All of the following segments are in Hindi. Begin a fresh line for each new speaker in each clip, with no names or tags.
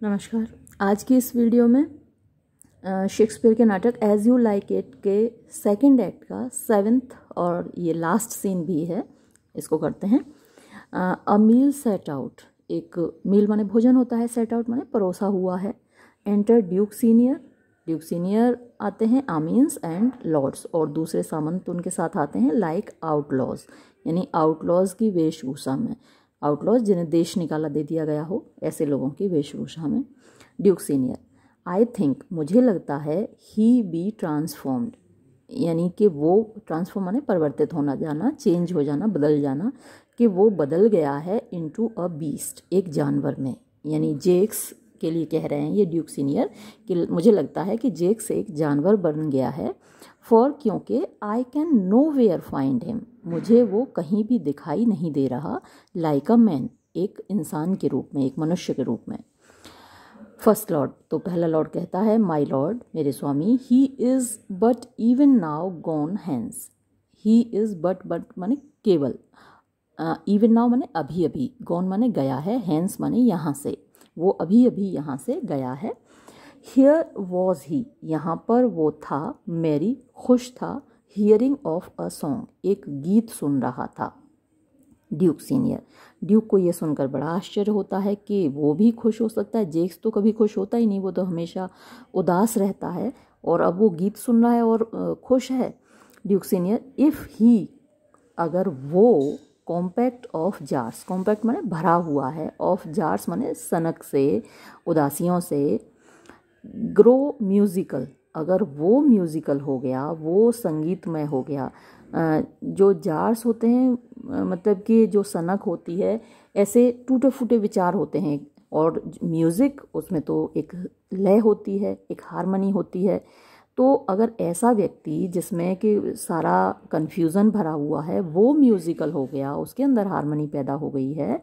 नमस्कार। आज की इस वीडियो में शेक्सपियर के नाटक एज यू लाइक इट के सेकंड एक्ट का सेवेंथ और ये लास्ट सीन भी है। इसको करते हैं। अ मील सेट आउट एक मील माने भोजन होता है सेट आउट माने परोसा हुआ है। Enter duke senior duke senior आते हैं आमीन्स एंड लॉर्ड्स और दूसरे सामंत उनके साथ आते हैं लाइक आउटलॉज यानी आउटलॉज की वेशभूषा में। आउटलॉज जिन्हें देश निकाला दे दिया गया हो, ऐसे लोगों की वेशभूषा में। ड्यूक सीनियर आई थिंक मुझे लगता है ही बी ट्रांसफॉर्म्ड यानी कि वो ट्रांसफॉर्म माने परिवर्तित होना जाना चेंज हो जाना, बदल जाना, कि वो बदल गया है इनटू अ बीस्ट एक जानवर में। यानी जेक्स के लिए कह रहे हैं ये ड्यूक सीनियर, कि मुझे लगता है कि जेक्स एक जानवर बन गया है। फॉर क्योंकि I can nowhere find him मुझे वो कहीं भी दिखाई नहीं दे रहा. लाइक अ मैन एक इंसान के रूप में, एक मनुष्य के रूप में. फ़र्स्ट लॉर्ड तो पहला लॉर्ड कहता है माई लॉर्ड मेरे स्वामी he is but even now gone hence he is but but माने केवल. इवन नाउ माने अभी अभी. गॉन माने गया है हैंस माने यहाँ से. वो अभी अभी यहाँ से गया है. हियर वॉज़ ही यहाँ पर वो था. मेरी खुश था. हियरिंग ऑफ़ अ सॉन्ग एक गीत सुन रहा था. ड्यूक सीनियर ड्यूक को ये सुनकर बड़ा आश्चर्य होता है कि वो भी खुश हो सकता है. जेक्स तो कभी खुश होता ही नहीं. वो तो हमेशा उदास रहता है और अब वो गीत सुन रहा है और खुश है. ड्यूक सीनियर इफ़ ही अगर वो कॉम्पैक्ट ऑफ़ जार्स कॉम्पैक्ट माने भरा हुआ है. ऑफ़ जार्स माने सनक से, उदासियों से ग्रो म्यूज़िकल, अगर वो म्यूज़िकल हो गया, वो संगीतमय हो गया जो जार्स होते हैं मतलब कि जो सनक होती है, ऐसे टूटे फूटे विचार होते हैं। और म्यूज़िक, उसमें तो एक लय होती है, एक हारमनी होती है। तो अगर ऐसा व्यक्ति, जिसमें कि सारा कन्फ्यूज़न भरा हुआ है, वो म्यूज़िकल हो गया, उसके अंदर हारमनी पैदा हो गई है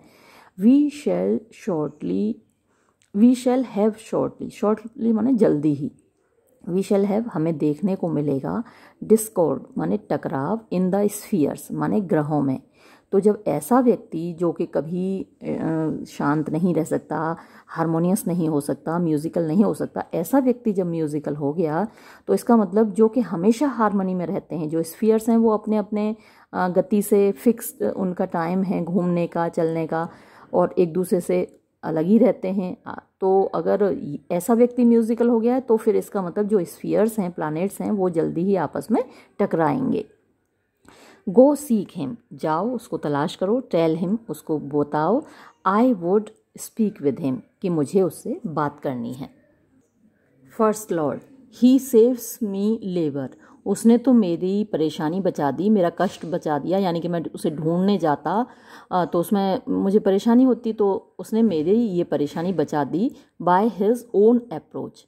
we shall shortly we shall have shortly shortly माने जल्दी ही. वी शैल हैव हमें देखने को मिलेगा डिस्कॉर्ड माने टकराव इन द स्फीयर्स माने ग्रहों में. तो जब ऐसा व्यक्ति जो कि कभी शांत नहीं रह सकता हारमोनियस नहीं हो सकता म्यूज़िकल नहीं हो सकता, ऐसा व्यक्ति जब म्यूज़िकल हो गया तो इसका मतलब जो कि हमेशा हारमोनी में रहते हैं, जो स्फीयर्स हैं, वो अपने अपने गति से फिक्स्ड उनका टाइम है घूमने का, चलने का, और एक दूसरे से अलग ही रहते हैं। तो अगर ऐसा व्यक्ति म्यूज़िकल हो गया है तो फिर इसका मतलब जो स्फीयर्स हैं प्लानट्स हैं, वो जल्दी ही आपस में टकराएँगे। गो सीक हिम जाओ, उसको तलाश करो टेल हिम उसको बताओ I would speak with him कि मुझे उससे बात करनी है। First lord he saves me labour उसने तो मेरी परेशानी बचा दी, मेरा कष्ट बचा दिया, यानी कि मैं उसे ढूँढने जाता तो उसमें मुझे परेशानी होती तो उसने मेरी ये परेशानी बचा दी बाय हिज ओन अप्रोच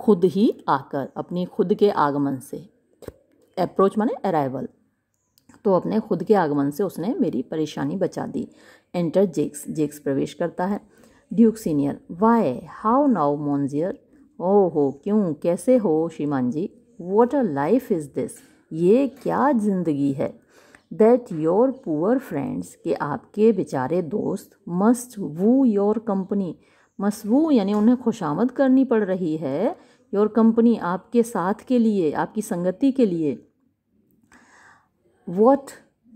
खुद ही आकर, अपनी खुद के आगमन से. अप्रोच माने अराइवल तो अपने खुद के आगमन से उसने मेरी परेशानी बचा दी. एंटर जेक्स जेक्स प्रवेश करता है. Duke senior why how now monsieur ओ हो, क्यों? कैसे हो, श्रीमान जी? What a life is this ये क्या ज़िंदगी है? दैट योर पुअर फ्रेंड्स के आपके बेचारे दोस्त must woo your company must woo यानी उन्हें खुशामद करनी पड़ रही है योर कंपनी आपके साथ के लिए, आपकी संगति के लिए. वॉट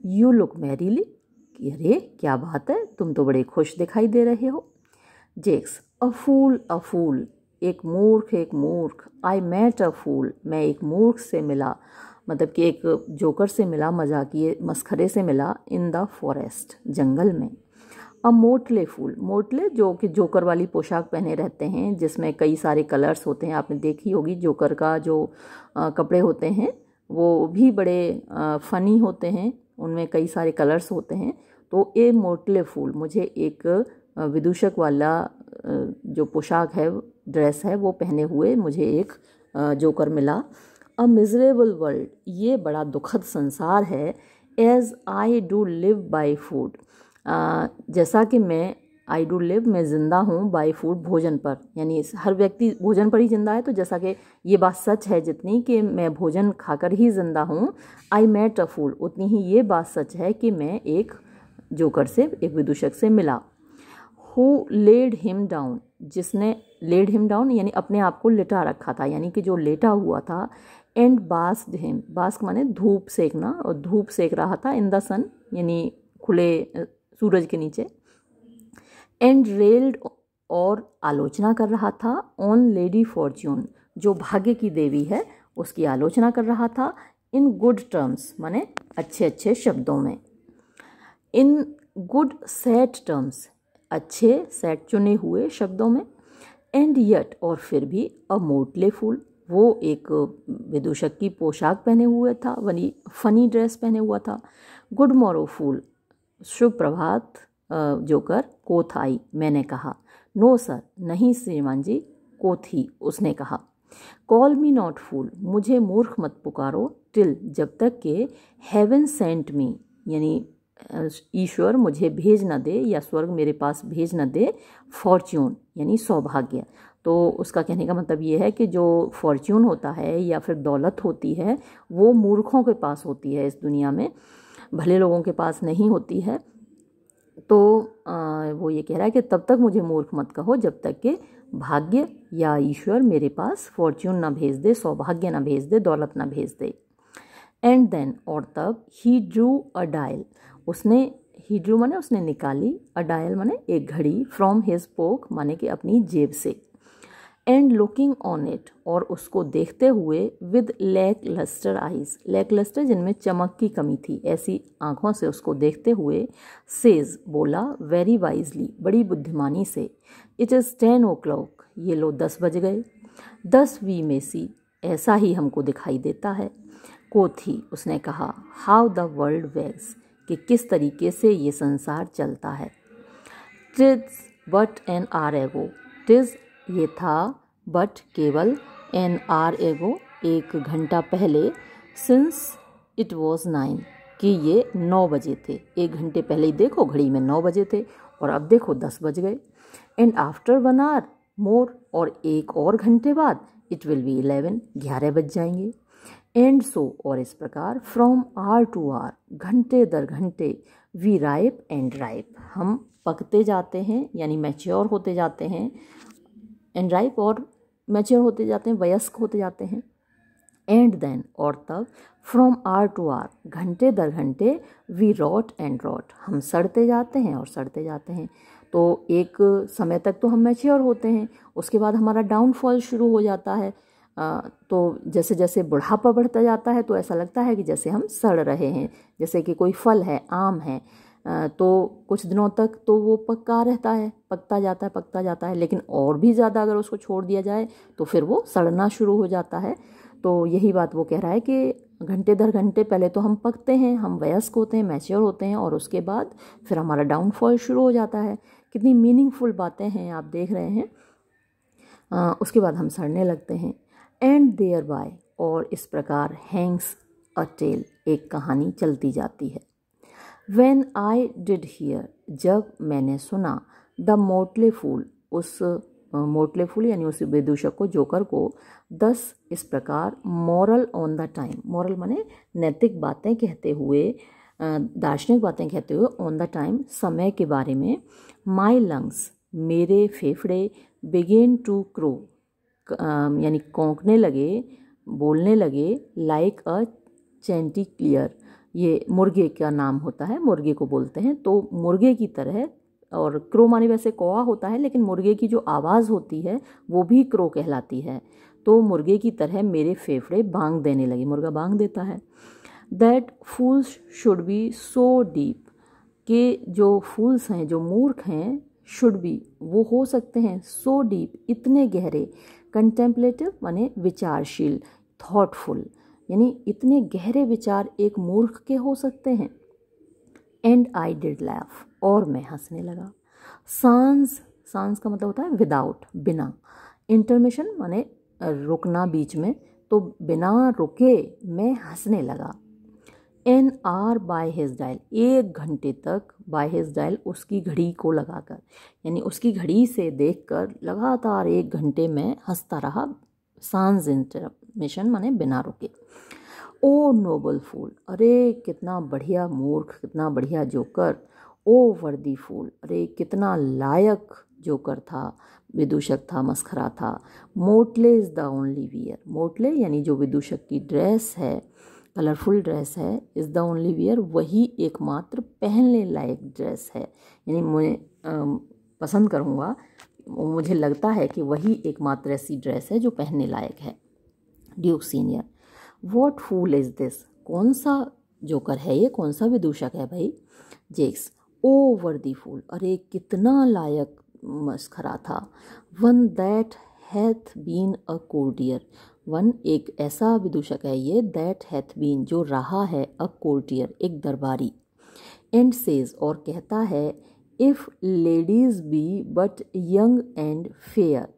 यू लुक मैरीली अरे, क्या बात है? तुम तो बड़े खुश दिखाई दे रहे हो. जेक्स अ फूल अ फूल एक मूर्ख एक मूर्ख। आई मैट अ फूल मैं एक मूर्ख से मिला मतलब कि एक जोकर से मिला, मजाकिए, मस्खरे से मिला इन द फॉरेस्ट जंगल में। अ मोटले फूल मोटले जो कि जोकर वाली पोशाक पहने रहते हैं, जिसमें कई सारे कलर्स होते हैं। आपने देखी होगी जोकर का जो कपड़े होते हैं, वो भी बड़े फ़नी होते हैं। उनमें कई सारे कलर्स होते हैं। तो ए मोटले फूल मुझे एक विदूषक वाला जो पोशाक है ड्रेस है, वो पहने हुए मुझे एक जोकर मिला। अ मिजरेबल वर्ल्ड ये बड़ा दुखद संसार है। As I do live by food जैसा कि मैं आई डू लिव मैं ज़िंदा हूँ बाई फ़ूड भोजन पर। यानी हर व्यक्ति भोजन पर ही ज़िंदा है तो जैसा कि ये बात सच है जितनी कि मैं भोजन खाकर ही ज़िंदा हूँ। आई मेट अ फ़ूड उतनी ही ये बात सच है कि मैं एक जोकर से, एक विदूषक से मिला। हु लेड हिम डाउन जिसने लेड हिम डाउन यानी अपने आप को लिटा रखा था, यानी कि जो लेटा हुआ था एंड बास्ड हिम बास्क माने धूप सेकना, और धूप सेक रहा था इन द सन यानी खुले सूरज के नीचे एंड रेल्ड और आलोचना कर रहा था ऑन लेडी फॉर्च्यून जो भाग्य की देवी है, उसकी आलोचना कर रहा था इन गुड टर्म्स माने अच्छे अच्छे शब्दों में। इन गुड सेट टर्म्स अच्छे सेट चुने हुए शब्दों में एंड यट और फिर भी अ मोटले फूल वो एक विदूषक की पोशाक पहने हुए था, वनी फनी ड्रेस पहने हुआ था। गुड मॉरो फूल शुभ प्रभात जोकर, कोथाई, मैंने कहा। नो सर, नहीं श्रीमान जी, कोथी, उसने कहा। कॉल मी नॉट फूल, मुझे मूर्ख मत पुकारो, टिल जब तक के हेवन सेंट मी यानी ईश्वर मुझे भेज न दे या स्वर्ग मेरे पास भेज न दे फॉर्च्यून यानी सौभाग्य। तो उसका कहने का मतलब ये है कि जो फॉर्च्यून होता है या फिर दौलत होती है, वो मूर्खों के पास होती है इस दुनिया में। भले लोगों के पास नहीं होती है। तो वो ये कह रहा है कि तब तक मुझे मूर्ख मत कहो जब तक कि भाग्य या ईश्वर मेरे पास फॉर्च्यून ना भेज दे, सौभाग्य ना भेज दे, दौलत ना भेज दे। एंड देन और तब ही ड्रू अ डायल उसने ही ड्रू माने उसने निकाली अ डायल माने एक घड़ी फ्रॉम हिज पोक माने कि अपनी जेब से एंड लुकिंग ऑन इट और उसको देखते हुए with lacklustre eyes lacklustre जिनमें चमक की कमी थी, ऐसी आँखों से उसको देखते हुए सेज बोला वेरी वाइजली बड़ी बुद्धिमानी से it is ten o'clock ये लो दस बज गए, दस वी में सी, ऐसा ही हमको दिखाई देता है, को थी, उसने कहा हाउ द वर्ल्ड वेग्स कि किस तरीके से ये संसार चलता है। टिज बट एन आर एगो। टिज ये था, बट केवल एन आर एगो, एक घंटा पहले, सिंस इट वॉज़ नाइन, कि ये नौ बजे थे। एक घंटे पहले ही देखो, घड़ी में नौ बजे थे, और अब देखो, दस बज गए। And after one hour, more और एक और घंटे बाद, इट विल बी इलेवन, ग्यारह बज जाएँगे। एंड सो, और इस प्रकार फ्रॉम आर टू आर घंटे दर घंटे वी राइप एंड राइप हम पकते जाते हैं, यानी मैच्योर होते जाते हैं एंड राइप और मैच्योर होते जाते हैं, वयस्क होते जाते हैं. एंड देन और तब फ्रॉम आर टू आर घंटे दर घंटे वी रॉट एंड रॉट हम सड़ते जाते हैं और सड़ते जाते हैं. तो एक समय तक तो हम मैच्योर होते हैं, उसके बाद हमारा डाउनफॉल शुरू हो जाता है. तो जैसे जैसे बुढ़ापा बढ़ता जाता है तो ऐसा लगता है कि जैसे हम सड़ रहे हैं जैसे कि कोई फल है आम है तो कुछ दिनों तक तो वो पक्का रहता है पकता जाता है पकता जाता है लेकिन और भी ज़्यादा अगर उसको छोड़ दिया जाए तो फिर वो सड़ना शुरू हो जाता है। तो यही बात वो कह रहा है कि घंटे दर घंटे पहले तो हम पकते हैं हम वयस्क होते हैं मैच्योर होते हैं और उसके बाद फिर हमारा डाउनफॉल शुरू हो जाता है। कितनी मीनिंगफुल बातें हैं आप देख रहे हैं। आ, उसके बाद हम सड़ने लगते हैं। एंड देयर बाय और इस प्रकार हैंग्स अ टेल एक कहानी चलती जाती है। वेन आई डिड हियर जब मैंने सुना द मोटले फूल उस मोटले फूल यानी उस विदूषक को जोकर को दस इस प्रकार moral on the time moral माने नैतिक बातें कहते हुए दार्शनिक बातें कहते हुए ऑन द टाइम समय के बारे में माई लंग्स मेरे फेफड़े बिगेन टू क्रो यानी कौंकने लगे, बोलने लगे लाइक अ चेंटी क्लियर ये मुर्गे का नाम होता है, मुर्गे को बोलते हैं। तो मुर्गे की तरह, और क्रो माने वैसे कौआ होता है, लेकिन मुर्गे की जो आवाज़ होती है, वो भी क्रो कहलाती है। तो मुर्गे की तरह मेरे फेफड़े बांग देने लगे। मुर्गा बांग देता है। That fools should be so deep के जो फूल्स हैं, जो मूर्ख हैं शुड बी वो हो सकते हैं सो डीप इतने गहरे। कंटेम्पलेटिव माने विचारशील थॉटफुल यानी इतने गहरे विचार एक मूर्ख के हो सकते हैं। एंड आई डिड लैफ और मैं हंसने लगा। सांस सांस का मतलब होता है विदाउट बिना। इंटरमिशन माने रुकना बीच में तो बिना रुके मैं हंसने लगा। An hour by his dial, एक घंटे तक बाय हिज डायल उसकी घड़ी को लगाकर, यानी उसकी घड़ी से देखकर लगातार एक घंटे में हंसता रहा सांस इंटरमिशन माने बिना रुके। ओ नोबल फूल, अरे कितना बढ़िया मूर्ख, कितना बढ़िया जोकर, ओ वर्दी फूल, अरे कितना लायक जोकर था, विदूषक था, मस्खरा था। Motley is the only wear, motley यानी जो विदूषक की ड्रेस है कलरफुल ड्रेस है। इज़ द ओनली वियर वही एकमात्र पहनने लायक ड्रेस है। यानी मैं पसंद करूँगा। मुझे लगता है कि वही एकमात्र ऐसी ड्रेस है जो पहनने लायक है। Duke Senior, what fool is this? कौन सा जोकर है ये? कौन सा विदूषक है भाई? जेक्स, ओ, वर्दी फूल। अरे, कितना लायक मस्खरा था। One that hath been a courtier one एक ऐसा विदूषक है ये दैट हैथ बीन जो रहा है अ कोर्टियर, एक दरबारी। एंड सेज और कहता है if ladies be but young and fair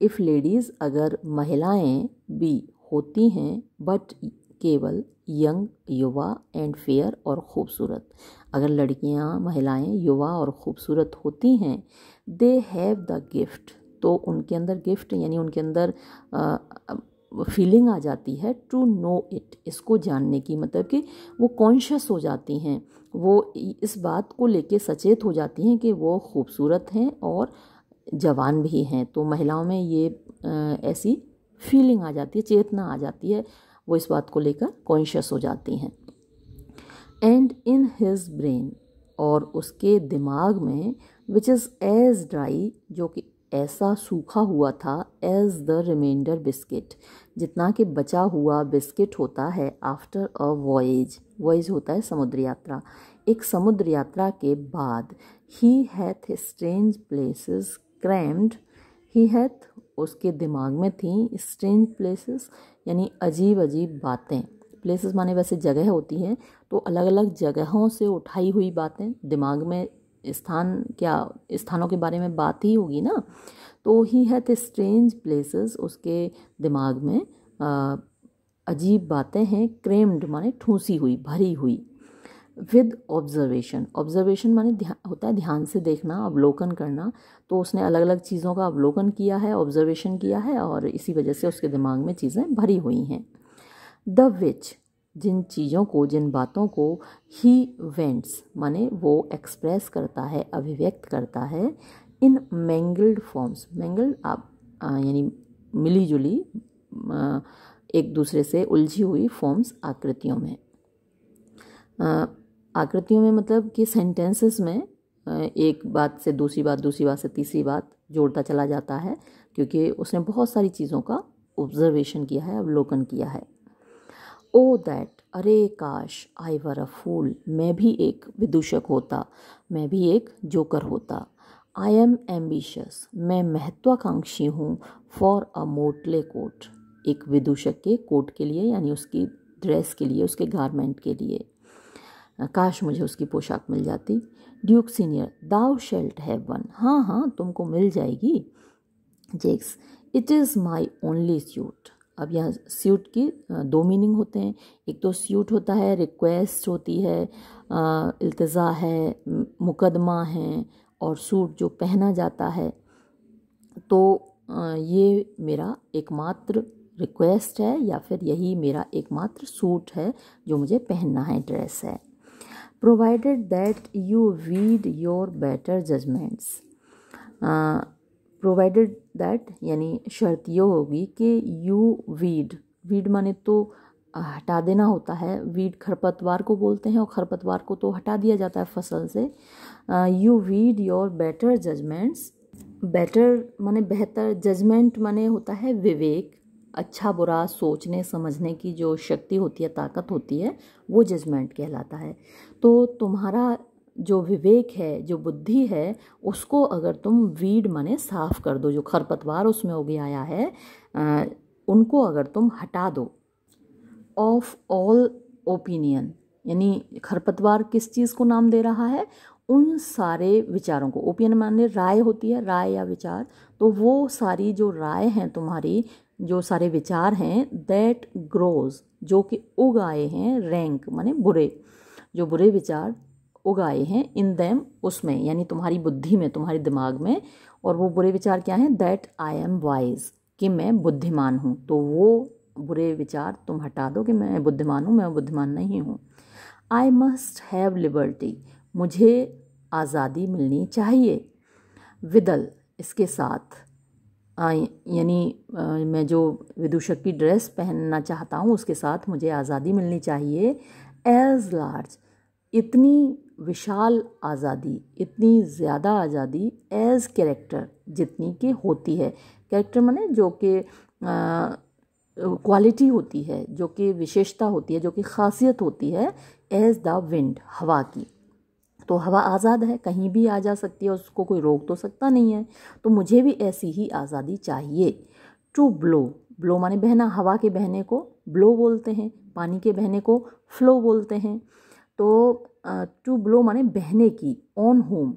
if ladies अगर महिलाएँ भी होती हैं बट केवल यंग युवा एंड फेयर और ख़ूबसूरत। अगर लड़कियाँ, महिलाएँ, युवा और ख़ूबसूरत होती हैं दे हैव द गिफ्ट तो उनके अंदर गिफ्ट यानी उनके अंदर फीलिंग आ जाती है टू नो इट इसको जानने की। मतलब कि वो कॉन्शियस हो जाती हैं, वो इस बात को लेके सचेत हो जाती हैं कि वो खूबसूरत हैं और जवान भी हैं। तो महिलाओं में ये ऐसी फीलिंग आ जाती है, चेतना आ जाती है, वो इस बात को लेकर कॉन्शियस हो जाती हैं। एंड इन हिज ब्रेन और उसके दिमाग में विच इज़ एज ड्राई जो कि ऐसा सूखा हुआ था एज द रिमेंडर बिस्किट जितना कि बचा हुआ बिस्किट होता है आफ्टर अ वॉयज वॉयज होता है समुद्र यात्रा. एक समुद्र यात्रा के बाद he hath strange places crammed he hath उसके दिमाग में थी स्ट्रेंज प्लेसेस यानी अजीब अजीब बातें. प्लेसेस माने वैसे जगह होती हैं तो अलग अलग जगहों से उठाई हुई बातें दिमाग में स्थान क्या स्थानों के बारे में बात ही होगी ना? तो ही है हैथ स्ट्रेंज प्लेसेस उसके दिमाग में आ, अजीब बातें हैं क्रेम्ड माने ठूसी हुई भरी हुई। विद ऑब्जर्वेशन ऑब्जर्वेशन माने ध्यान होता है ध्यान से देखना अवलोकन करना। तो उसने अलग अलग चीज़ों का अवलोकन किया है ऑब्जर्वेशन किया है और इसी वजह से उसके दिमाग में चीज़ें भरी हुई हैं। द विच जिन चीज़ों को, जिन बातों को ही वेंट्स माने वो एक्सप्रेस करता है, अभिव्यक्त करता है, इन मैंगल्ड फॉर्म्स मैंगल्ड आप यानी मिली जुली एक दूसरे से उलझी हुई फॉर्म्स आकृतियों में। आकृतियों में मतलब कि सेंटेंसेस में एक बात से दूसरी बात दूसरी बात से तीसरी बात जोड़ता चला जाता है, क्योंकि उसने बहुत सारी चीज़ों का ऑब्जर्वेशन किया है, अवलोकन किया है। ओ दैट अरे काश आई वर अ फूल मैं भी एक विदूषक होता, मैं भी एक जोकर होता. आई एम एम्बिशियस मैं महत्वाकांक्षी हूँ फॉर अ मोटले कोट एक विदूषक के कोट के लिए, यानी उसकी ड्रेस के लिए, उसके गारमेंट के लिए. काश मुझे उसकी पोशाक मिल जाती. Duke Senior thou shalt have one हाँ हाँ तुमको मिल जाएगी. Jaques it is my only suit अब यहाँ स्यूट की दो मीनिंग होते हैं। एक तो स्यूट होता है रिक्वेस्ट होती है अल्तज़ा है मुकदमा है और सूट जो पहना जाता है। तो ये मेरा एकमात्र रिक्वेस्ट है या फिर यही मेरा एकमात्र सूट है जो मुझे पहनना है ड्रेस है। Provided that you weed your better judgments provided that यानी शर्त ये होगी कि यू वीड वीड माने तो हटा देना होता है। वीड खरपतवार को बोलते हैं और खरपतवार को तो हटा दिया जाता है फ़सल से। You weed your better judgments better माने बेहतर जजमेंट माने होता है विवेक अच्छा बुरा सोचने, समझने की जो शक्ति होती है, ताकत होती है, वो जजमेंट कहलाता है। तो तुम्हारा जो विवेक है जो बुद्धि है उसको अगर तुम वीड माने साफ़ कर दो जो खरपतवार उसमें उगे आया है आ, उनको अगर तुम हटा दो। ऑफ़ ऑल ओपिनियन यानी खरपतवार किस चीज़ को नाम दे रहा है? उन सारे विचारों को। ओपिनियन माने राय होती है राय या विचार। तो वो सारी जो राय हैं तुम्हारी जो सारे विचार हैं दैट ग्रोज जो कि उग आए हैं रैंक माने बुरे जो बुरे विचार उगाए हैं इन दैम उसमें, यानी तुम्हारी बुद्धि में, तुम्हारे दिमाग में, और वो बुरे विचार क्या हैं? दैट आई एम वाइज कि मैं बुद्धिमान हूँ। तो वो बुरे विचार तुम हटा दो कि मैं बुद्धिमान हूँ, मैं बुद्धिमान नहीं हूँ। आई मस्ट हैव लिबर्टी मुझे आज़ादी मिलनी चाहिए। विदल, इसके साथ यानी मैं जो विदूषक की ड्रेस पहनना चाहता हूँ, उसके साथ मुझे आज़ादी मिलनी चाहिए। एज लार्ज इतनी विशाल आज़ादी, इतनी ज़्यादा आज़ादी एज कैरेक्टर जितनी कि होती है। कैरेक्टर माने जो कि क्वालिटी होती है, जो कि विशेषता होती है, जो कि खासियत होती है एज द विंड हवा की। तो हवा आज़ाद है, कहीं भी आ जा सकती है, उसको कोई रोक तो सकता नहीं है। तो मुझे भी ऐसी ही आज़ादी चाहिए। टू ब्लो ब्लो माने बहना, हवा के बहने को। ब्लो बोलते हैं, पानी के बहने को। फ्लो बोलते हैं। तो टू ब्लो माने बहने की ऑन होम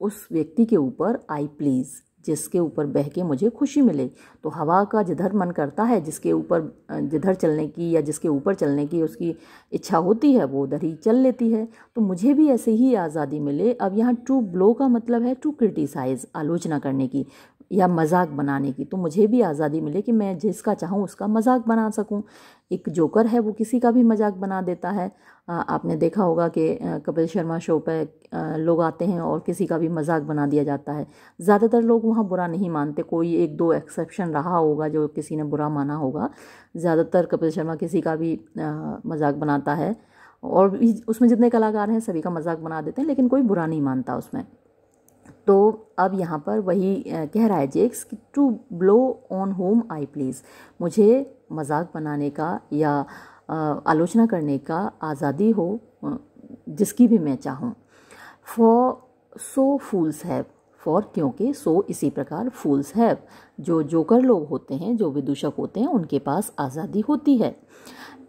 उस व्यक्ति के ऊपर आई प्लीज़ जिसके ऊपर बह के मुझे खुशी मिले। तो हवा का जिधर मन करता है, जिसके ऊपर जिधर चलने की या जिसके ऊपर चलने की उसकी इच्छा होती है, वो उधर ही चल लेती है। तो मुझे भी ऐसे ही आज़ादी मिले। अब यहाँ टू ब्लो का मतलब है टू क्रिटिसाइज़ आलोचना करने की। या मज़ाक बनाने की। तो मुझे भी आज़ादी मिले कि मैं जिसका चाहूँ उसका मज़ाक बना सकूँ। एक जोकर है, वो किसी का भी मज़ाक बना देता है। आपने देखा होगा कि कपिल शर्मा शो पर लोग आते हैं और किसी का भी मज़ाक बना दिया जाता है। ज़्यादातर लोग वहाँ बुरा नहीं मानते। कोई एक दो एक्सेप्शन रहा होगा जो किसी ने बुरा माना होगा। ज़्यादातर कपिल शर्मा किसी का भी मज़ाक बनाता है। और उसमें जितने कलाकार हैं, सभी का मज़ाक बना देते हैं, लेकिन कोई बुरा नहीं मानता उसमें। तो अब यहाँ पर वही कह रहा है जेक्स कि to blow on whom I please मुझे मज़ाक बनाने का या आलोचना करने का आज़ादी हो जिसकी भी मैं चाहूँ। For so fools have for क्योंकि सो इसी प्रकार फूल्स हैव जो जोकर लोग होते हैं, जो विदूषक होते हैं, उनके पास आज़ादी होती है।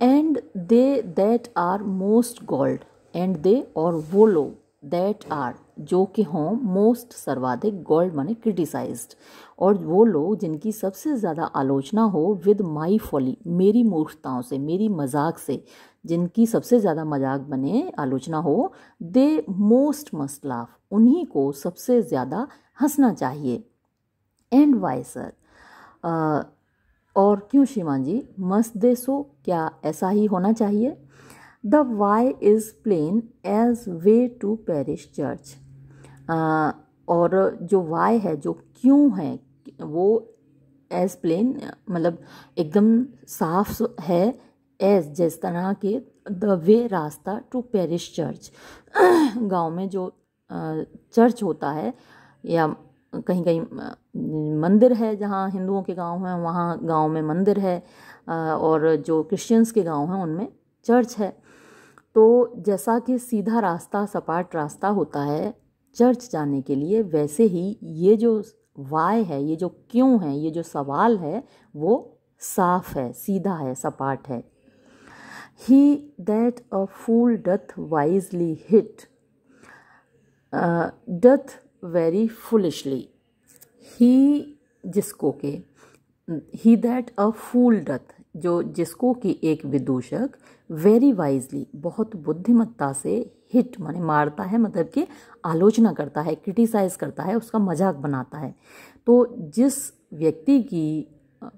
And they that are most galled and they और वो लोग दैट आर जो कि हों मोस्ट सर्वाधिक गोल्ड माने क्रिटिसाइज्ड और वो लोग जिनकी सबसे ज़्यादा आलोचना हो विद माई फॉली मेरी मूर्खताओं से, मेरी मज़ाक से, जिनकी सबसे ज़्यादा मज़ाक बने आलोचना हो दे मोस्ट मस्ट लाफ उन्हीं को सबसे ज़्यादा हंसना चाहिए। एंड वाई सर और क्यों श्रीमान जी? मस्त दे सो क्या ऐसा ही होना चाहिए? The why is plain as way to parish church और जो वाई है, जो क्यों है, वो एज प्लेन मतलब एकदम साफ़ है एज जिस तरह के द वे रास्ता टू पेरिस चर्च गाँव में जो चर्च होता है, या कहीं कहीं मंदिर है जहाँ हिंदुओं के गाँव हैं, वहाँ गाँव में मंदिर है और जो क्रिश्चियंस के गाँव हैं, उनमें चर्च है। तो जैसा कि सीधा रास्ता, सपाट रास्ता होता है चर्च जाने के लिए वैसे ही ये जो वाय है, ये जो क्यों है, ये जो सवाल है, वो साफ़ है, सीधा है, सपाट है। He that a fool doth wisely hit doth very foolishly he जिसको के ही दैट अ फूल डथ जो जिसको कि एक विदूषक वेरी वाइजली बहुत बुद्धिमत्ता से हिट माने मारता है मतलब कि आलोचना करता है क्रिटिसाइज करता है, उसका मज़ाक बनाता है। तो जिस व्यक्ति की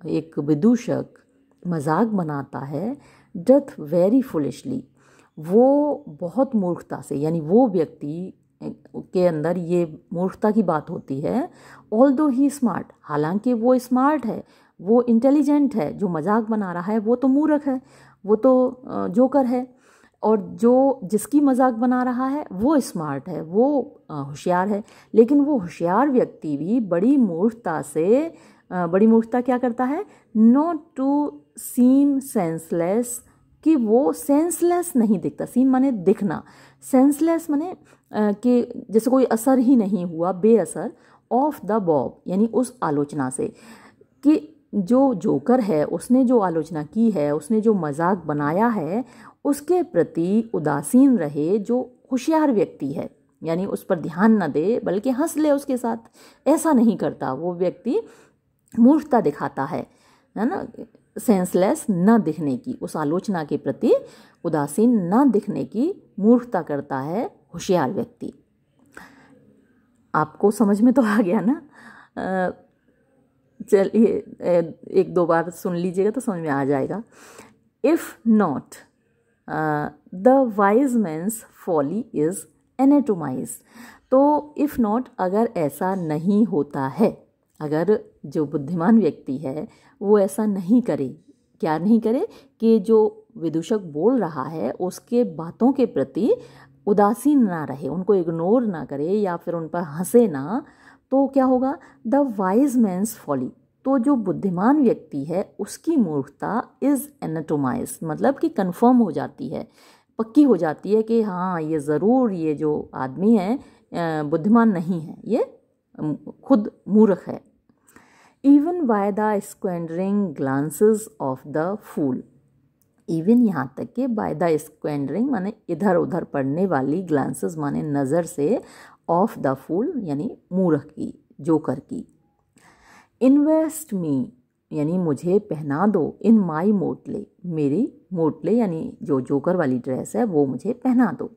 एक विदूषक मज़ाक बनाता है डथ वेरी फुलिशली वो बहुत मूर्खता से, यानी वो व्यक्ति के अंदर ये मूर्खता की बात होती है ऑल दो ही स्मार्ट हालाँकि वो स्मार्ट है वो इंटेलिजेंट है, जो मज़ाक बना रहा है, वो तो मूर्ख है, वो तो जोकर है। और जो जिसकी मज़ाक बना रहा है, वो स्मार्ट है, वो होशियार है। लेकिन वो होशियार व्यक्ति भी बड़ी मूर्खता से बड़ी मूर्खता क्या करता है? नॉट टू सीम सेंसलेस कि वो सेंसलेस नहीं दिखता। सीम माने दिखना। सेंसलेस माने कि जैसे कोई असर ही नहीं हुआ, बेअसर ऑफ़ द बॉब यानी उस आलोचना से। कि जो जोकर है, उसने जो आलोचना की है, उसने जो मज़ाक बनाया है, उसके प्रति उदासीन रहे जो होशियार व्यक्ति है। यानी उस पर ध्यान न दे, बल्कि हंस ले उसके साथ। ऐसा नहीं करता। वो व्यक्ति मूर्खता दिखाता है है ना? सेंसलेस न दिखने की, उस आलोचना के प्रति उदासीन न दिखने की मूर्खता करता है होशियार व्यक्ति। आपको समझ में तो आ गया ना? चलिए एक दो बार सुन लीजिएगा तो समझ में आ जाएगा। If not the wise man's folly is anatomize तो इफ़ नॉट अगर ऐसा नहीं होता है, अगर जो बुद्धिमान व्यक्ति है, वो ऐसा नहीं करे, क्या नहीं करे कि जो विदूषक बोल रहा है, उसके बातों के प्रति उदासीन ना रहे, उनको इग्नोर ना करे या फिर उन पर हंसे ना तो क्या होगा? द वाइज मैंस फॉली तो जो बुद्धिमान व्यक्ति है, उसकी मूर्खता इज़ एनाटोमाइज मतलब कि कंफर्म हो जाती है। पक्की हो जाती है कि हाँ ये ज़रूर ये जो आदमी है बुद्धिमान नहीं है। ये खुद मूर्ख है। Even by the squandering glances of the fool even यहाँ तक कि बाय द स्क्वेंडरिंग माने इधर उधर पड़ने वाली ग्लांसेस माने नज़र से ऑफ़ द फूल, यानी मूर्ख की, जोकर की। इन्वेस्ट मी, यानी मुझे पहना दो, इन माई मोटले। मेरी मोटले, यानी जो जोकर वाली ड्रेस है, वो मुझे पहना दो।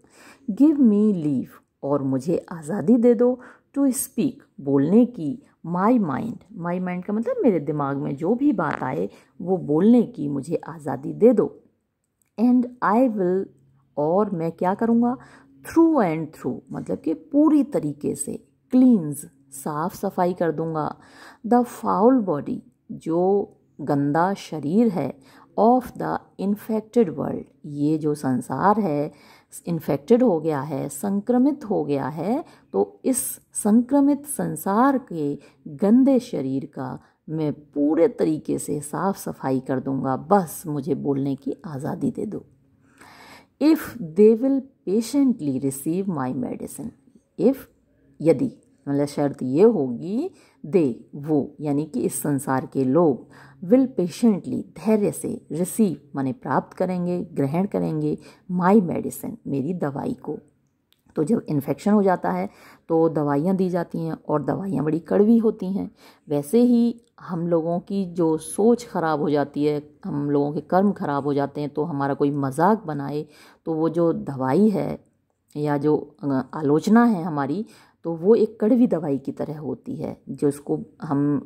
गिव मी लीव, और मुझे आज़ादी दे दो। टू स्पीक, बोलने की माई माइंड। माई माइंड का मतलब मेरे दिमाग में जो भी बात आए, वो बोलने की, मुझे आज़ादी दे दो। एंड आई विल, और मैं क्या करूँगा? थ्रू एंड थ्रू मतलब कि पूरी तरीके से क्लींस साफ़ सफ़ाई कर दूँगा। द फाउल बॉडी जो गंदा शरीर है ऑफ़ द इन्फेक्टेड वर्ल्ड ये जो संसार है इन्फेक्टेड हो गया है, संक्रमित हो गया है तो इस संक्रमित संसार के गंदे शरीर का मैं पूरे तरीके से साफ़ सफ़ाई कर दूँगा। बस मुझे बोलने की आज़ादी दे दो। If they will patiently receive my medicine if यदि मतलब शर्त ये होगी दे वो, यानी कि इस संसार के लोग विल पेशेंटली धैर्य से रिसीव माने प्राप्त करेंगे, ग्रहण करेंगे माई मेडिसिन मेरी दवाई को। तो जब इन्फेक्शन हो जाता है तो दवाइयाँ दी जाती हैं और दवाइयाँ बड़ी कड़वी होती हैं। वैसे ही हम लोगों की जो सोच ख़राब हो जाती है, हम लोगों के कर्म ख़राब हो जाते हैं तो हमारा कोई मज़ाक बनाए तो वो जो दवाई है या जो आलोचना है हमारी तो वो एक कड़वी दवाई की तरह होती है जो उसको हम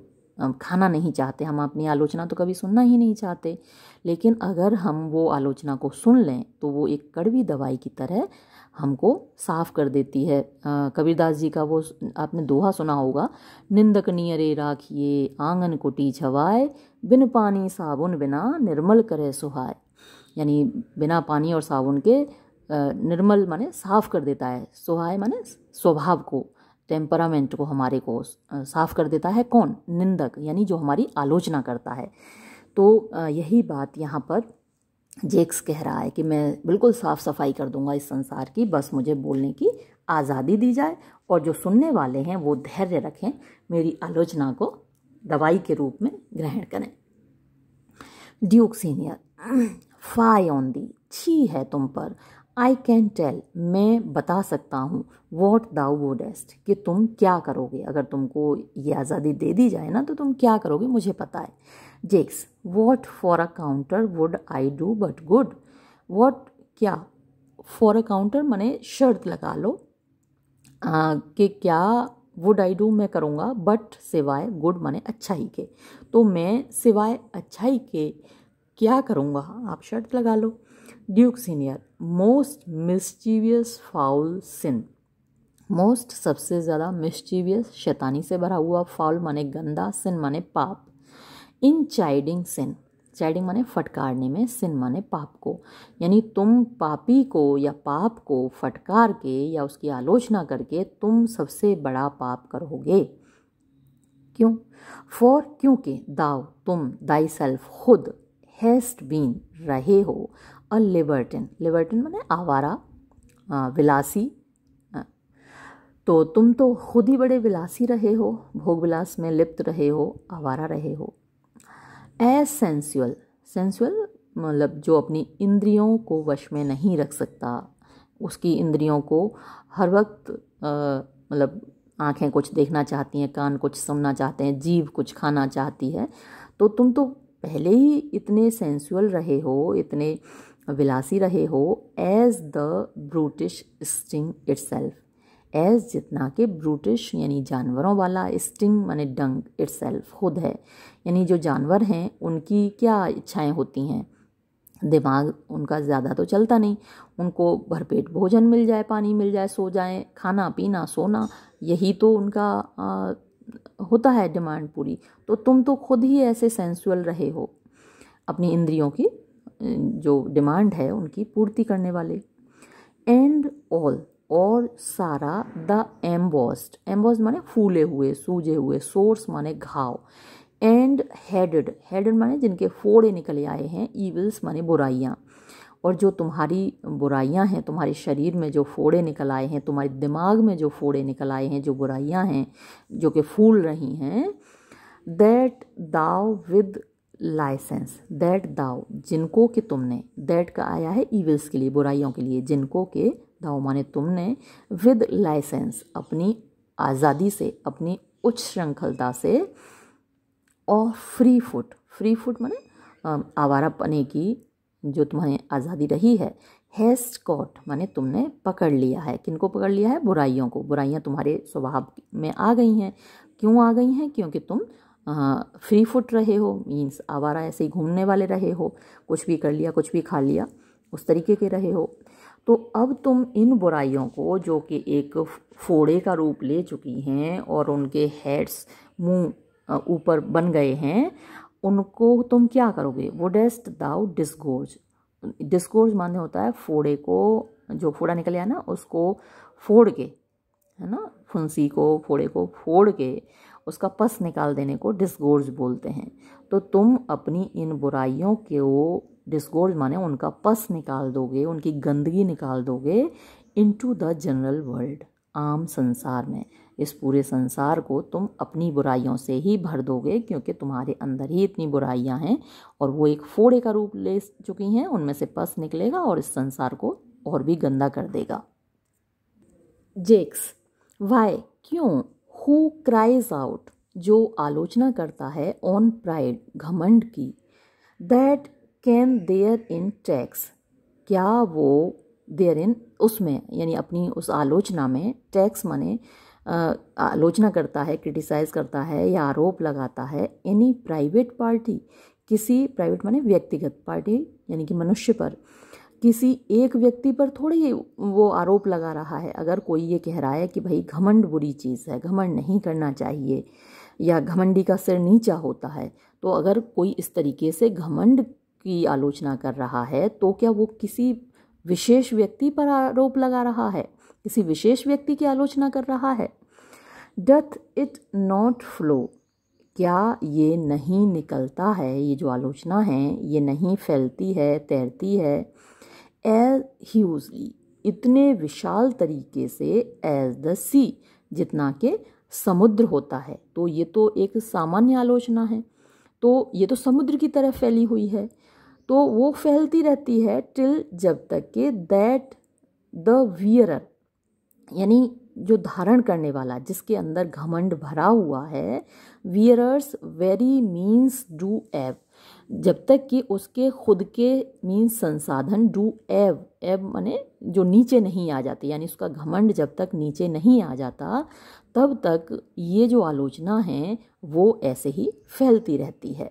खाना नहीं चाहते। हम अपनी आलोचना तो कभी सुनना ही नहीं चाहते। लेकिन अगर हम वो आलोचना को सुन लें तो वो एक कड़वी दवाई की तरह हमको साफ़ कर देती है। कबीरदास जी का वो आपने दोहा सुना होगा, निंदक नियरे राखिए, आँगन कुटी छवाए, बिन पानी साबुन बिना निर्मल करे सुहाए। यानी बिना पानी और साबुन के निर्मल माने साफ़ कर देता है। सुहाय माने स्वभाव को, टेम्परामेंट को, हमारे को साफ़ कर देता है कौन? निंदक, यानी जो हमारी आलोचना करता है। तो यही बात यहाँ पर जेक्स कह रहा है कि मैं बिल्कुल साफ़ सफ़ाई कर दूँगा इस संसार की, बस मुझे बोलने की आज़ादी दी जाए और जो सुनने वाले हैं वो धैर्य रखें, मेरी आलोचना को दवाई के रूप में ग्रहण करें। Duke Senior fie on thee, छी है तुम पर। आई कैन टेल, मैं बता सकता हूँ, वॉट दाउ वुडेस्ट कि तुम क्या करोगे? अगर तुमको ये आज़ादी दे दी जाए ना तो तुम क्या करोगे? मुझे पता है। Jaques what for a counter would I do but good what क्या फॉर अ काउंटर मैंने शर्त लगा लो आ, कि क्या वुड आई डू मैं करूँगा बट सिवाय गुड माने अच्छाई के। तो मैं सिवाय अच्छाई के क्या करूँगा? आप शर्त लगा लो। Duke Senior most mischievous foul sin most सबसे ज़्यादा मिस्चीवियस शैतानी से भरा हुआ फाउल माने गंदा सिन माने पाप। इन चाइडिंग सिन चाइडिंग माने फटकारने में सिन माने पाप को। यानी तुम पापी को या पाप को फटकार के या उसकी आलोचना करके तुम सबसे बड़ा पाप करोगे। क्यों? फॉर क्योंकि दाव तुम दाई सेल्फ खुद हैस्ट बीन रहे हो अ लिबर्टन लिबर्टन माने आवारा विलासी तो तुम तो खुद ही बड़े विलासी रहे हो भोग विलास में लिप्त रहे हो, आवारा रहे हो। एज सेंसुअल मतलब जो अपनी इंद्रियों को वश में नहीं रख सकता, उसकी इंद्रियों को हर वक्त मतलब आँखें कुछ देखना चाहती हैं, कान कुछ सुनना चाहते हैं, जीव कुछ खाना चाहती है तो तुम तो पहले ही इतने सेंसुअल रहे हो, इतने विलासी रहे हो as the brutish sting self as जितना कि ब्रूटिश यानी जानवरों वाला स्टिंग माने डंग सेल्फ खुद है। यानी जो जानवर हैं उनकी क्या इच्छाएँ होती हैं? दिमाग उनका ज़्यादा तो चलता नहीं। उनको भरपेट भोजन मिल जाए पानी मिल जाए सो जाए खाना पीना सोना यही तो उनका आ, होता है डिमांड पूरी। तो तुम तो खुद ही ऐसे सेंसुअल रहे हो। अपनी इंद्रियों की जो डिमांड है उनकी पूर्ति करने वाले। एंड ऑल और सारा द एम्बॉस्ड एम्बॉस्ड माने फूले हुए, सूजे हुए, सोर्स माने घाव एंड हेडेड हेडेड माने जिनके फोड़े निकले आए हैं ईविल्स माने बुराइयाँ। और जो तुम्हारी बुराइयाँ हैं, तुम्हारे शरीर में जो फोड़े निकल आए हैं, तुम्हारे दिमाग में जो फोड़े निकल आए हैं, जो बुराइयाँ हैं, जो कि फूल रही हैं दैट दाव विद लाइसेंस दैट दाव जिनको कि तुमने दैट का आया है ईविल्स के लिए, बुराइयों के लिए, जिनको के दाव माने तुमने विद लाइसेंस अपनी आज़ादी से, अपनी उच्च श्रृंखलता से और फ्री फुट फ्री फुट माने आवारा पने की जो तुम्हारी आज़ादी रही है, हेस्ट कॉट माने तुमने पकड़ लिया है। किनको पकड़ लिया है? बुराइयों को। बुराइयाँ तुम्हारे स्वभाव में आ गई हैं। क्यों आ गई हैं? क्योंकि तुम फ्री फुट रहे हो मीन्स आवारा ऐसे ही घूमने वाले रहे हो, कुछ भी कर लिया, कुछ भी खा लिया, उस तरीके के रहे हो। तो अब तुम इन बुराइयों को, जो कि एक फोड़े का रूप ले चुकी हैं और उनके हेड्स मुँह ऊपर बन गए हैं, उनको तुम क्या करोगे? वो डेस्ट दाउ डिस्गोर्ज डिस्गोर्ज माने होता है फोड़े को, जो फोड़ा निकल आया ना, उसको फोड़ के, है ना? फुंसी को, फोड़े को फोड़ के, उसका पस निकाल देने को डिस्गोर्ज बोलते हैं। तो तुम अपनी इन बुराइयों के वो डिस्गोर्ज माने उनका पस निकाल दोगे, उनकी गंदगी निकाल दोगे इनटू द जनरल वर्ल्ड आम संसार में। इस पूरे संसार को तुम अपनी बुराइयों से ही भर दोगे, क्योंकि तुम्हारे अंदर ही इतनी बुराइयाँ हैं, और वो एक फोड़े का रूप ले चुकी हैं, उनमें से पस निकलेगा और इस संसार को और भी गंदा कर देगा। जेक्स वाई क्यों हु क्राइज आउट जो आलोचना करता है ऑन प्राइड घमंड की that can therein tax क्या वो देयर इन उसमें, यानी अपनी उस आलोचना में टैक्स माने आलोचना करता है क्रिटिसाइज करता है या आरोप लगाता है एनी प्राइवेट पार्टी किसी प्राइवेट माने व्यक्तिगत पार्टी यानी कि मनुष्य पर, किसी एक व्यक्ति पर थोड़ी वो आरोप लगा रहा है। अगर कोई ये कह रहा है कि भाई घमंड बुरी चीज़ है, घमंड नहीं करना चाहिए या घमंडी का सिर नीचा होता है तो अगर कोई इस तरीके से घमंड की आलोचना कर रहा है तो क्या वो किसी विशेष व्यक्ति पर आरोप लगा रहा है? किसी विशेष व्यक्ति की आलोचना कर रहा है? डथ इट नॉट फ्लो क्या ये नहीं निकलता है? ये जो आलोचना है, ये नहीं फैलती है, तैरती है? एज ह्यूजली इतने विशाल तरीके से एज द सी जितना के समुद्र होता है। तो ये तो एक सामान्य आलोचना है। तो ये तो समुद्र की तरह फैली हुई है। तो वो फैलती रहती है टिल जब तक कि दैट द वियरर यानी जो धारण करने वाला, जिसके अंदर घमंड भरा हुआ है वियरर्स वेरी मीन्स डू एव जब तक कि उसके खुद के मीन्स संसाधन डू एव एव माने जो नीचे नहीं आ जाते, यानी उसका घमंड जब तक नीचे नहीं आ जाता तब तक ये जो आलोचना है, वो ऐसे ही फैलती रहती है।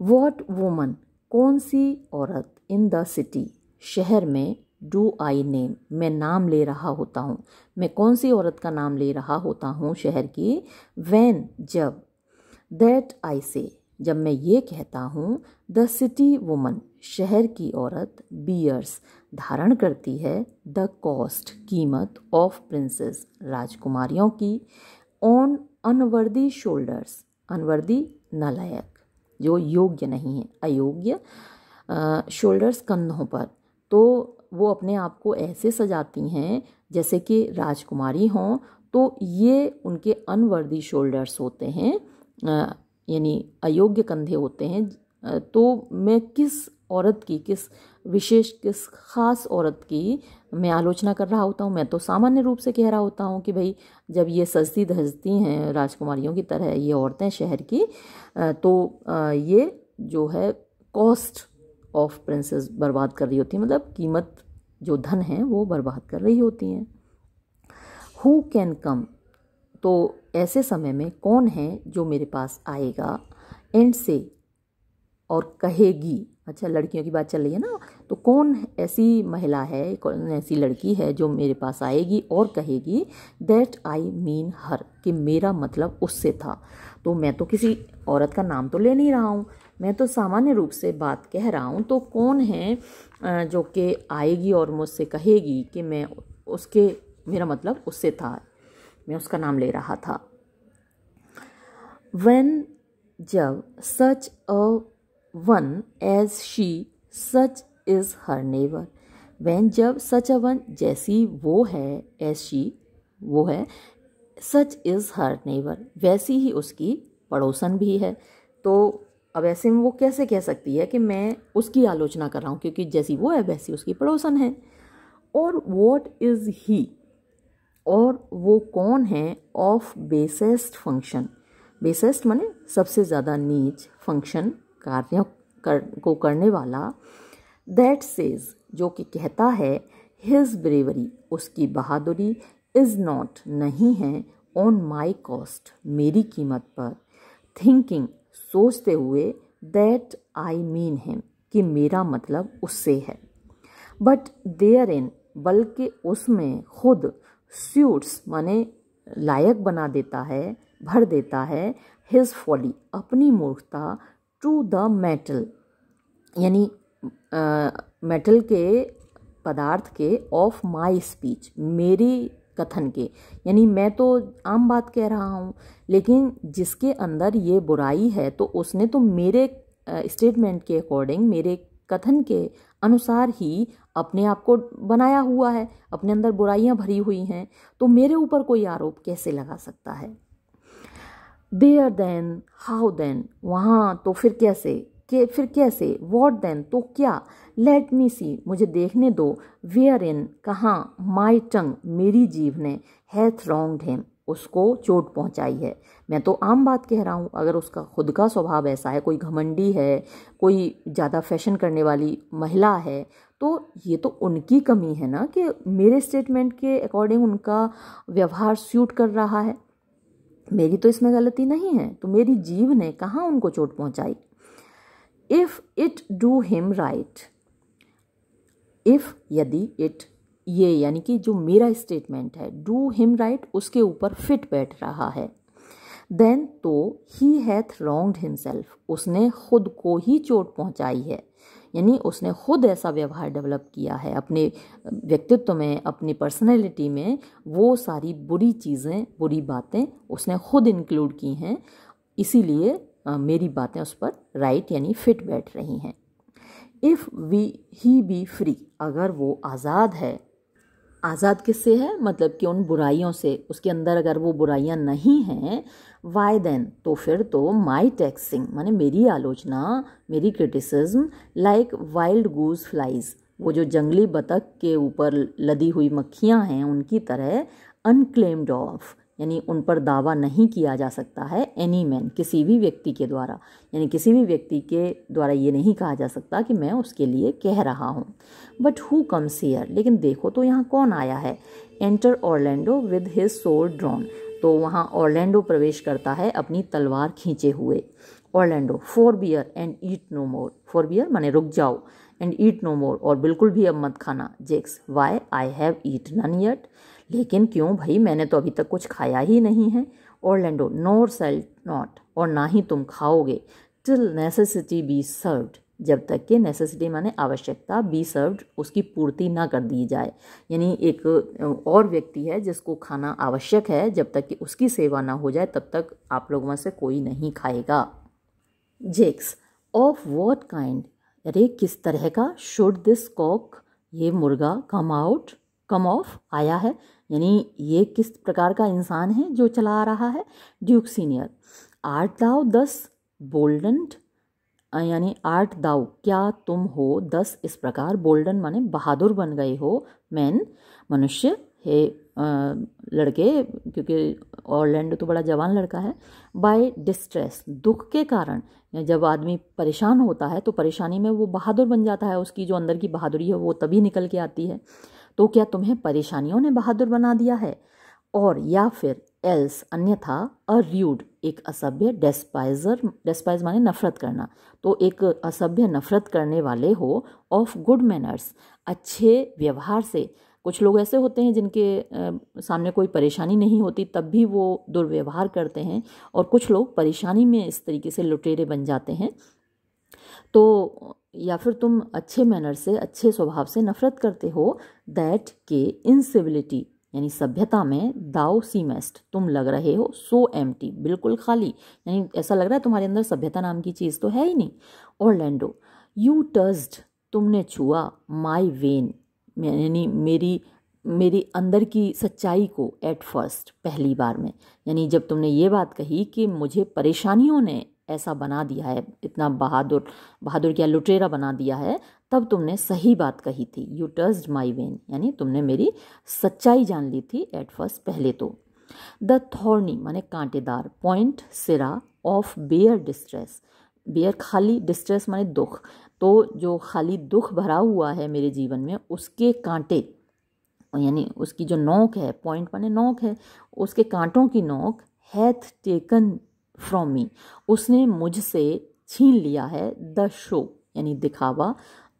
वॉट वुमन कौन सी औरत इन द सिटी शहर में डू आई नेम मैं नाम ले रहा होता हूँ, मैं कौन सी औरत का नाम ले रहा होता हूँ शहर की वैन जब। दैट आई से जब मैं ये कहता हूँ द सिटी वुमन शहर की औरत बियर्स धारण करती है द कॉस्ट, कीमत ऑफ़ प्रिंसेस, राजकुमारियों की ऑन अनवर्दी शोल्डर्स, अनवर्दी नलायक, जो योग्य नहीं है, अयोग्य शोल्डर्स कंधों पर। तो वो अपने आप को ऐसे सजाती हैं, जैसे कि राजकुमारी हों तो ये उनके अनवर्दी शोल्डर्स होते हैं यानी अयोग्य कंधे होते हैं तो मैं किस औरत की, किस विशेष, किस खास औरत की मैं आलोचना कर रहा होता हूँ। मैं तो सामान्य रूप से कह रहा होता हूँ कि भाई, जब ये सजती धजती हैं राजकुमारियों की तरह, ये औरतें शहर की तो ये जो है कॉस्ट ऑफ़ प्रिंसेस बर्बाद कर रही होती हैं। मतलब कीमत जो धन है, वो बर्बाद कर रही होती हैं। हु कैन कम तो ऐसे समय में कौन है जो मेरे पास आएगा एंड से और कहेगी? अच्छा लड़कियों की बात चल रही है ना। तो कौन ऐसी महिला है, कौन ऐसी लड़की है जो मेरे पास आएगी और कहेगी दैट आई मीन हर कि मेरा मतलब उससे था। तो मैं तो किसी औरत का नाम तो ले नहीं रहा हूँ। मैं तो सामान्य रूप से बात कह रहा हूँ। तो कौन है जो कि आएगी और मुझसे कहेगी कि मैं उसके, मेरा मतलब उससे था, मैं उसका नाम ले रहा था। वेन जब such a one as she such is her neighbour when जब सच अ वन जैसी वो है एज शी वो है सच इज़ हर नेवर वैसी ही उसकी पड़ोसन भी है। तो अब ऐसे में वो कैसे कह सकती है कि मैं उसकी आलोचना कर रहा हूँ, क्योंकि जैसी वो है, वैसी उसकी पड़ोसन है। और वॉट इज़ ही और वो कौन है? ऑफ़ बेसेस्ट फ़ंक्शन बेसेस्ट माने सबसे ज़्यादा नीच फ़ंक्शन कार्यों कर, को करने वाला दैट सेज जो कि कहता है हिज ब्रेवरी उसकी बहादुरी इज़ नॉट नहीं है ऑन माई कॉस्ट मेरी कीमत पर। थिंकिंग सोचते हुए दैट आई मीन हिम कि मेरा मतलब उससे है। बट देयर इन बल्कि उसमें खुद स्यूट्स माने लायक बना देता है भर देता है हिज फॉली अपनी मूर्खता टू द मेटल, यानी मेटल के पदार्थ के ऑफ़ माई स्पीच, मेरी कथन के। यानी मैं तो आम बात कह रहा हूँ, लेकिन जिसके अंदर ये बुराई है तो उसने तो मेरे स्टेटमेंट के अकॉर्डिंग मेरे कथन के अनुसार ही अपने आप को बनाया हुआ है, अपने अंदर बुराइयाँ भरी हुई हैं तो मेरे ऊपर कोई आरोप कैसे लगा सकता है? देयर देन, हाउ देन, वहाँ तो फिर कैसे? के, फिर कैसे? वॉट देन तो क्या? लेट मी सी, मुझे देखने दो। वेयर इन, कहाँ? माई टंग, मेरी जीव ने, हैथ रॉन्ग्ड हिम, उसको चोट पहुंचाई है। मैं तो आम बात कह रहा हूँ, अगर उसका खुद का स्वभाव ऐसा है, कोई घमंडी है, कोई ज़्यादा फ़ैशन करने वाली महिला है तो ये तो उनकी कमी है ना कि मेरे स्टेटमेंट के अकॉर्डिंग उनका व्यवहार सूट कर रहा है। मेरी तो इसमें गलती नहीं है। तो मेरी जीव ने कहाँ उनको चोट पहुंचाई? If it do him right if यदि इट ये यानी कि जो मेरा स्टेटमेंट है डू हिम राइट उसके ऊपर फिट बैठ रहा है। देन तो ही हैथ रॉन्ग्ड हिमसेल्फ उसने खुद को ही चोट पहुंचाई है। यानी उसने खुद ऐसा व्यवहार डेवलप किया है, अपने व्यक्तित्व में, अपनी पर्सनैलिटी में, वो सारी बुरी चीज़ें, बुरी बातें उसने खुद इंक्लूड की हैं। इसीलिए मेरी बातें उस पर राइट यानी फिट बैठ रही हैं। If we he be free अगर वो आज़ाद है आज़ाद किससे है? मतलब कि उन बुराइयों से। उसके अंदर अगर वो बुराइयाँ नहीं हैं वाई देन तो फिर तो माई टैक्सिंग माने मेरी आलोचना, मेरी criticism like wild goose flies वो जो जंगली बतख के ऊपर लदी हुई मक्खियाँ हैं, उनकी तरह अनक्लेम्ड ऑफ़ यानी उन पर दावा नहीं किया जा सकता है एनी मैन किसी भी व्यक्ति के द्वारा। यानी किसी भी व्यक्ति के द्वारा ये नहीं कहा जा सकता कि मैं उसके लिए कह रहा हूँ। बट हु कम्स हियर लेकिन देखो तो यहाँ कौन आया है? Enter Orlando with his sword drawn तो वहाँ ऑर्लैंडो प्रवेश करता है अपनी तलवार खींचे हुए। Orlando forbear and eat no more forbear माने रुक जाओ एंड ईट नो मोर और बिल्कुल भी अब मत खाना। Jaques why I have eat none yet लेकिन क्यों भाई? मैंने तो अभी तक कुछ खाया ही नहीं है। ऑर्लैंडो नोर सेल्ट नॉट, और ना ही तुम खाओगे। Till necessity be served. जब तक कि नेसेसिटी माने आवश्यकता बी सर्व्ड, उसकी पूर्ति ना कर दी जाए। यानी एक, और व्यक्ति है जिसको खाना आवश्यक है, जब तक कि उसकी सेवा ना हो जाए, तब तक आप लोगों में से कोई नहीं खाएगा। Jaques, of what kind? अरे, किस तरह का? शुड दिस कॉक ये मुर्गा कम आउट, कम ऑफ़ आया है? यानी ये किस प्रकार का इंसान है जो चला आ रहा है? Duke senior. आर्ट दाव दस, बोल्डनड यानी आर्ट दाव क्या तुम हो? दस, इस प्रकार। बोल्डन माने बहादुर बन गए हो, मैन, मनुष्य, है लड़के, क्योंकि ऑरलैंड तो बड़ा जवान लड़का है। बाय डिस्ट्रेस, दुख के कारण। जब आदमी परेशान होता है तो परेशानी में वो बहादुर बन जाता है, उसकी जो अंदर की बहादुरी है, वो तभी निकल के आती है। तो क्या तुम्हें परेशानियों ने बहादुर बना दिया है? और या फिर एल्स, अन्यथा अ र्यूड, एक असभ्य डेस्पाइजर, डेस्पाइज माने नफरत करना। तो एक असभ्य नफरत करने वाले हो ऑफ़ गुड मैनर्स अच्छे व्यवहार से। कुछ लोग ऐसे होते हैं जिनके सामने कोई परेशानी नहीं होती, तब भी वो दुर्व्यवहार करते हैं और कुछ लोग परेशानी में इस तरीके से लुटेरे बन जाते हैं। तो या फिर तुम अच्छे मैनर से, अच्छे स्वभाव से नफरत करते हो दैट के इनसिविलिटी यानी सभ्यता में दाओ सीमेस्ट, तुम लग रहे हो सो एम बिल्कुल खाली। यानी ऐसा लग रहा है तुम्हारे अंदर सभ्यता नाम की चीज़ तो है ही नहीं। और लैंडो यू टस्ड तुमने छुआ माई वेन यानी मेरी मेरी अंदर की सच्चाई को एट फ़र्स्ट पहली बार में। यानी जब तुमने ये बात कही कि मुझे परेशानियों ने ऐसा बना दिया है, इतना बहादुर बहादुर क्या लुटेरा बना दिया है, तब तुमने सही बात कही थी। यू टर्स्ड माई वेन यानी तुमने मेरी सच्चाई जान ली थी एट फ़र्स्ट पहले तो। द थॉर्नी माने कांटेदार पॉइंट सिरा ऑफ़ बेयर डिस्ट्रेस बेयर खाली डिस्ट्रेस माने दुख। तो जो खाली दुख भरा हुआ है मेरे जीवन में, उसके कांटे, यानी उसकी जो नोक है पॉइंट माने नोक है, उसके कांटों की नोक हैथ टेकन फ्रॉम मी उसने मुझसे छीन लिया है द शो यानी दिखावा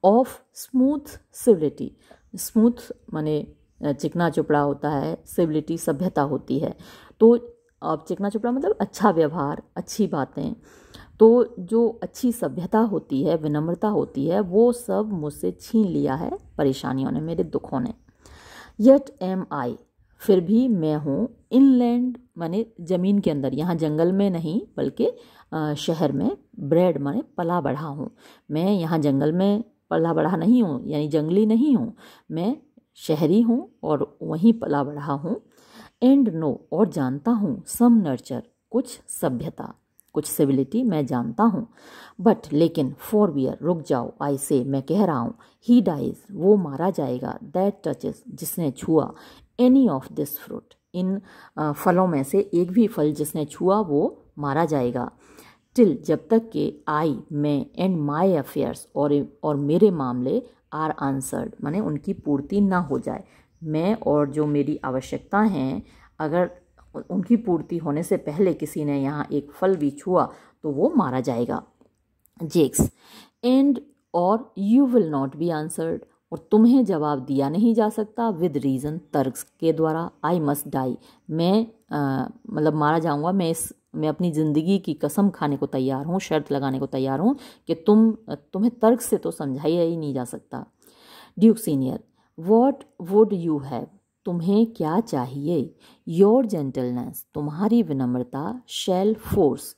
ऑफ़ स्मूथ सिविलिटी स्मूथ माने चिकना चुपड़ा होता है सिविलिटी सभ्यता होती है। तो अब चिकना चुपड़ा मतलब अच्छा व्यवहार, अच्छी बातें। तो जो अच्छी सभ्यता होती है, विनम्रता होती है, वो सब मुझसे छीन लिया है परेशानियों ने, मेरे दुखों ने। यट एम आई फिर भी मैं हूँ इनलैंड माने ज़मीन के अंदर, यहाँ जंगल में नहीं, बल्कि शहर में ब्रेड माने पला बढ़ा हूँ। मैं यहाँ जंगल में पला बढ़ा नहीं हूँ, यानी जंगली नहीं हूँ। मैं शहरी हूँ और वहीं पला बढ़ा हूँ। एंड नो और जानता हूँ सम नर्चर कुछ सभ्यता, कुछ सिविलिटी मैं जानता हूँ। बट लेकिन फॉर वियर रुक जाओ आई से मैं कह रहा हूँ ही डाइज वो मारा जाएगा दैट टचेस जिसने छुआ। एनी ऑफ़ दिस फ्रूट इन फलों में से एक भी फल जिसने छुआ वो मारा जाएगा। टिल जब तक कि आई मैं एंड माई अफेयर्स और और मेरे मामले आर आंसर्ड माने उनकी पूर्ति ना हो जाए। मैं और जो मेरी आवश्यकता हैं, अगर उनकी पूर्ति होने से पहले किसी ने यहाँ एक फल भी छुआ तो वो मारा जाएगा। जेक्स एंड और you will not be answered और तुम्हें जवाब दिया नहीं जा सकता। विद रीज़न तर्क के द्वारा आई मस्ट डाई मैं मतलब मारा जाऊँगा। मैं इस, मैं अपनी ज़िंदगी की कसम खाने को तैयार हूँ, शर्त लगाने को तैयार हूँ कि तुम, तुम्हें तर्क से तो समझाया ही नहीं जा सकता। Duke Senior what would you have तुम्हें क्या चाहिए? योर जेंटलनेस तुम्हारी विनम्रता शेल फोर्स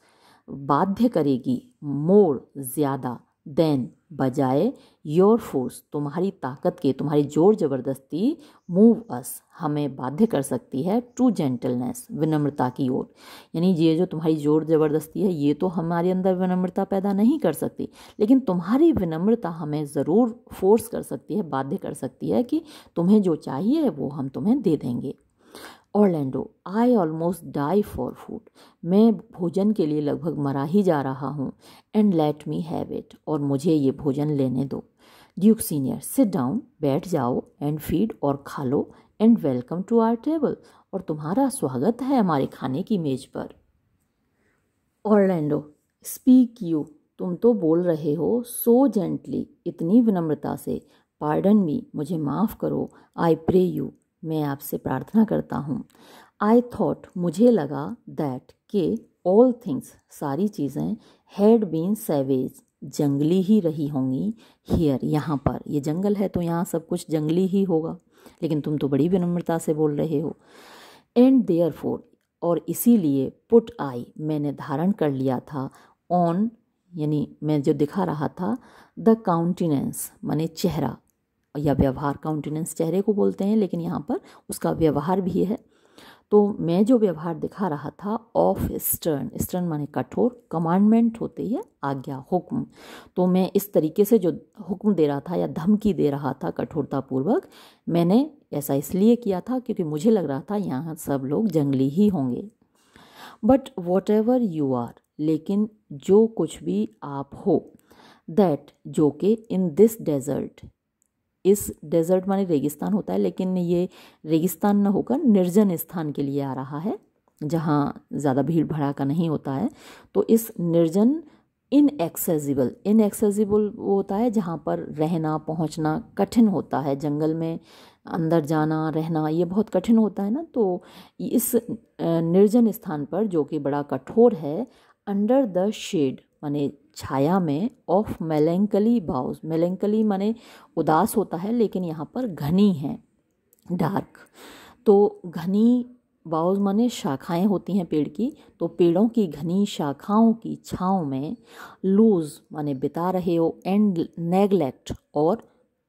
बाध्य करेगी मोर ज़्यादा देन बजाय योर फोर्स तुम्हारी ताकत के, तुम्हारी ज़ोर ज़बरदस्ती मूव अस हमें बाध्य कर सकती है टू जेंटलनेस विनम्रता की ओर। यानी ये जो तुम्हारी ज़ोर ज़बरदस्ती है, ये तो हमारे अंदर विनम्रता पैदा नहीं कर सकती, लेकिन तुम्हारी विनम्रता हमें ज़रूर फोर्स कर सकती है, बाध्य कर सकती है कि तुम्हें जो चाहिए वो हम तुम्हें दे देंगे। Orlando I almost die for food मैं भोजन के लिए लगभग मरा ही जा रहा हूँ and let me have it और मुझे ये भोजन लेने दो। ड्यूक सीनियर सिट डाउन बैठ जाओ एंड फ़ीड और खा लो and welcome to our table और तुम्हारा स्वागत है हमारे खाने की मेज पर। ऑरलैंडो स्पीक यू तुम तो बोल रहे हो सो जेंटली इतनी विनम्रता से। पार्डन मी मुझे माफ़ करो। आई प्रे यू मैं आपसे प्रार्थना करता हूँ। आई थॉट मुझे लगा दैट के ऑल थिंग्स सारी चीज़ें हैड बीन सेवेज जंगली ही रही होंगी। हियर यहाँ पर। ये जंगल है तो यहाँ सब कुछ जंगली ही होगा। लेकिन तुम तो बड़ी विनम्रता से बोल रहे हो। एंड देयर फोर और इसीलिए पुट आई मैंने धारण कर लिया था ऑन यानी मैं जो दिखा रहा था द काउंटिनेंस माने चेहरा, या व्यवहार काउंटिनेंस चेहरे को बोलते हैं, लेकिन यहाँ पर उसका व्यवहार भी है। तो मैं जो व्यवहार दिखा रहा था ऑफ़ स्टर्न स्टर्न माने कठोर कमांडमेंट होती है आज्ञा, हुक्म। तो मैं इस तरीके से जो हुक्म दे रहा था या धमकी दे रहा था कठोरतापूर्वक, मैंने ऐसा इसलिए किया था क्योंकि मुझे लग रहा था यहाँ सब लोग जंगली ही होंगे। But whatever you are लेकिन जो कुछ भी आप हो दैट जो कि इन दिस डेजर्ट इस डेजर्ट माने रेगिस्तान होता है, लेकिन ये रेगिस्तान न होकर निर्जन स्थान के लिए आ रहा है, जहाँ ज़्यादा भीड़ भड़ाका नहीं होता है। तो इस निर्जन इनएक्सेसिबल इनएक्सेसिबल वो होता है, जहाँ पर रहना, पहुँचना कठिन होता है। जंगल में अंदर जाना, रहना, ये बहुत कठिन होता है ना तो इस निर्जन स्थान पर जो कि बड़ा कठोर है अंडर द शेड माने छाया में ऑफ़ मेलेंकली बाउज मेलेंकली माने उदास होता है, लेकिन यहाँ पर घनी है डार्क तो घनी बाउज माने शाखाएँ होती हैं पेड़ की तो पेड़ों की घनी शाखाओं की छाँव में लूज माने बिता रहे हो एंड नेगलेक्ट और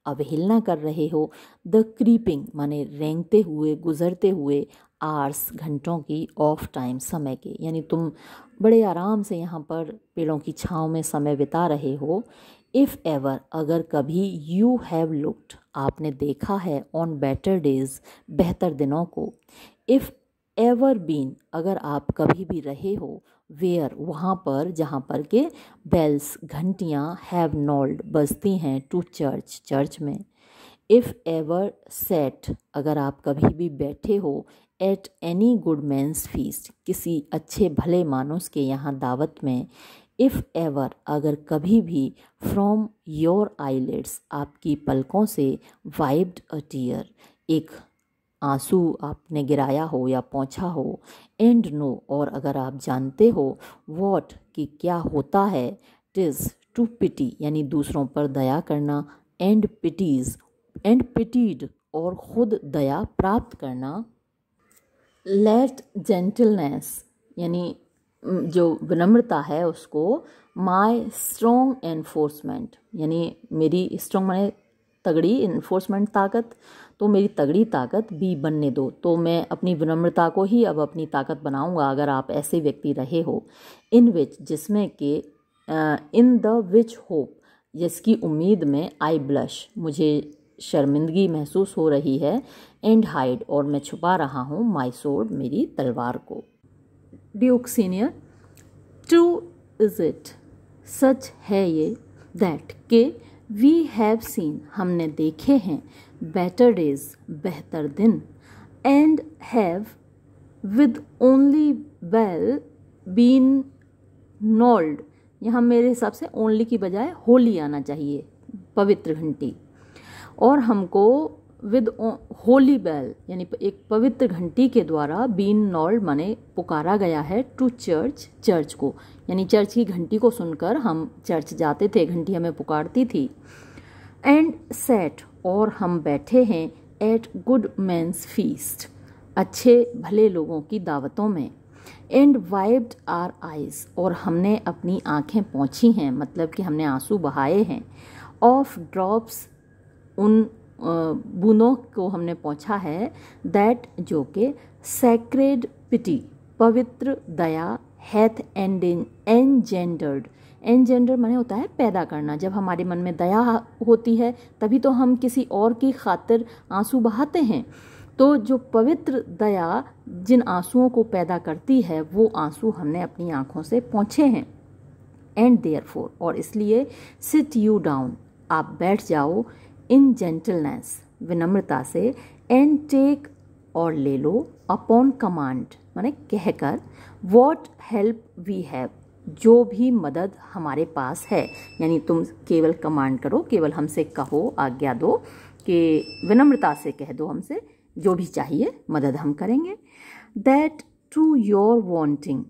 अवहेलना कर रहे हो द क्रीपिंग माने रेंगते हुए, गुजरते हुए आर्स घंटों की ऑफ़ टाइम समय के। यानी तुम बड़े आराम से यहाँ पर पेड़ों की छाँव में समय बिता रहे हो। इफ़ एवर अगर कभी यू हैव लुक्ड आपने देखा है ऑन बेटर डेज़ बेहतर दिनों को। इफ़ एवर बीन अगर आप कभी भी रहे हो वेयर वहाँ पर, जहाँ पर के बेल्स घंटियाँ हैव नॉल्ड बजती हैं टू चर्च चर्च में। इफ़ एवर सेट अगर आप कभी भी बैठे हो at any good man's feast किसी अच्छे भले मानुस के यहाँ दावत में इफ़ एवर अगर कभी भी फ्रॉम योर आईलेट्स आपकी पलकों से वाइब्ड अ टीयर एक आँसू आपने गिराया हो या पहुँचा हो एंड नो और अगर आप जानते हो वॉट कि क्या होता है टिज़ टू पिटी यानी दूसरों पर दया करना एंड पिटीज़ एंड पिटीड और खुद दया प्राप्त करना लेट जेंटलनेस यानी जो विनम्रता है उसको माई स्ट्रोंग एनफोर्समेंट यानी मेरी स्ट्रोंग माने तगड़ी इन्फोर्समेंट ताकत तो मेरी तगड़ी ताकत भी बनने दो। तो मैं अपनी विनम्रता को ही अब अपनी ताकत बनाऊँगा, अगर आप ऐसे व्यक्ति रहे हो इन विच जिसमें कि इन द विच होप जिसकी उम्मीद में आई ब्लश मुझे शर्मिंदगी महसूस हो रही है। एंड हाइड, और मैं छुपा रहा हूँ माई सोड मेरी तलवार को। Duke Senior, true is it? सच है ये दैट के वी हैव सीन, हमने देखे हैं। बेटर डेज़, बेहतर दिन। And have, with holy bell, been knolled. यहाँ मेरे हिसाब से ओनली की बजाय होली आना चाहिए, पवित्र घंटी। और हमको विद होली बेल, यानी एक पवित्र घंटी के द्वारा बीन नॉल्ड माने पुकारा गया है टू चर्च चर्च को। यानी चर्च की घंटी को सुनकर हम चर्च जाते थे, घंटी हमें पुकारती थी। एंड सेट, और हम बैठे हैं एट गुड मैंस फीस्ट, अच्छे भले लोगों की दावतों में। एंड वाइब्ड आर आइज़ और हमने अपनी आँखें पहुँची हैं मतलब कि हमने आँसू बहाए हैं। ऑफ़ ड्रॉप्स उन बूंदों को हमने पहुँचा है दैट जो कि सैक्रेड पिटी पवित्र दया हैथ एंड एनजेंडर्ड एनजेंडर माने होता है पैदा करना। जब हमारे मन में दया होती है, तभी तो हम किसी और की खातिर आँसू बहाते हैं। तो जो पवित्र दया जिन आंसुओं को पैदा करती है, वो आँसू हमने अपनी आँखों से पहुँचे हैं। एंड देयर फोर और इसलिए सिट यू डाउन आप बैठ जाओ इन जेंटलनेस विनम्रता से एंड टेक और ले लो अपॉन कमांड माने कहकर वॉट हेल्प वी हैव जो भी मदद हमारे पास है. यानी तुम केवल कमांड करो, केवल हमसे कहो, आज्ञा दो कि विनम्रता से कह दो हमसे, जो भी चाहिए, मदद हम करेंगे। That to your wanting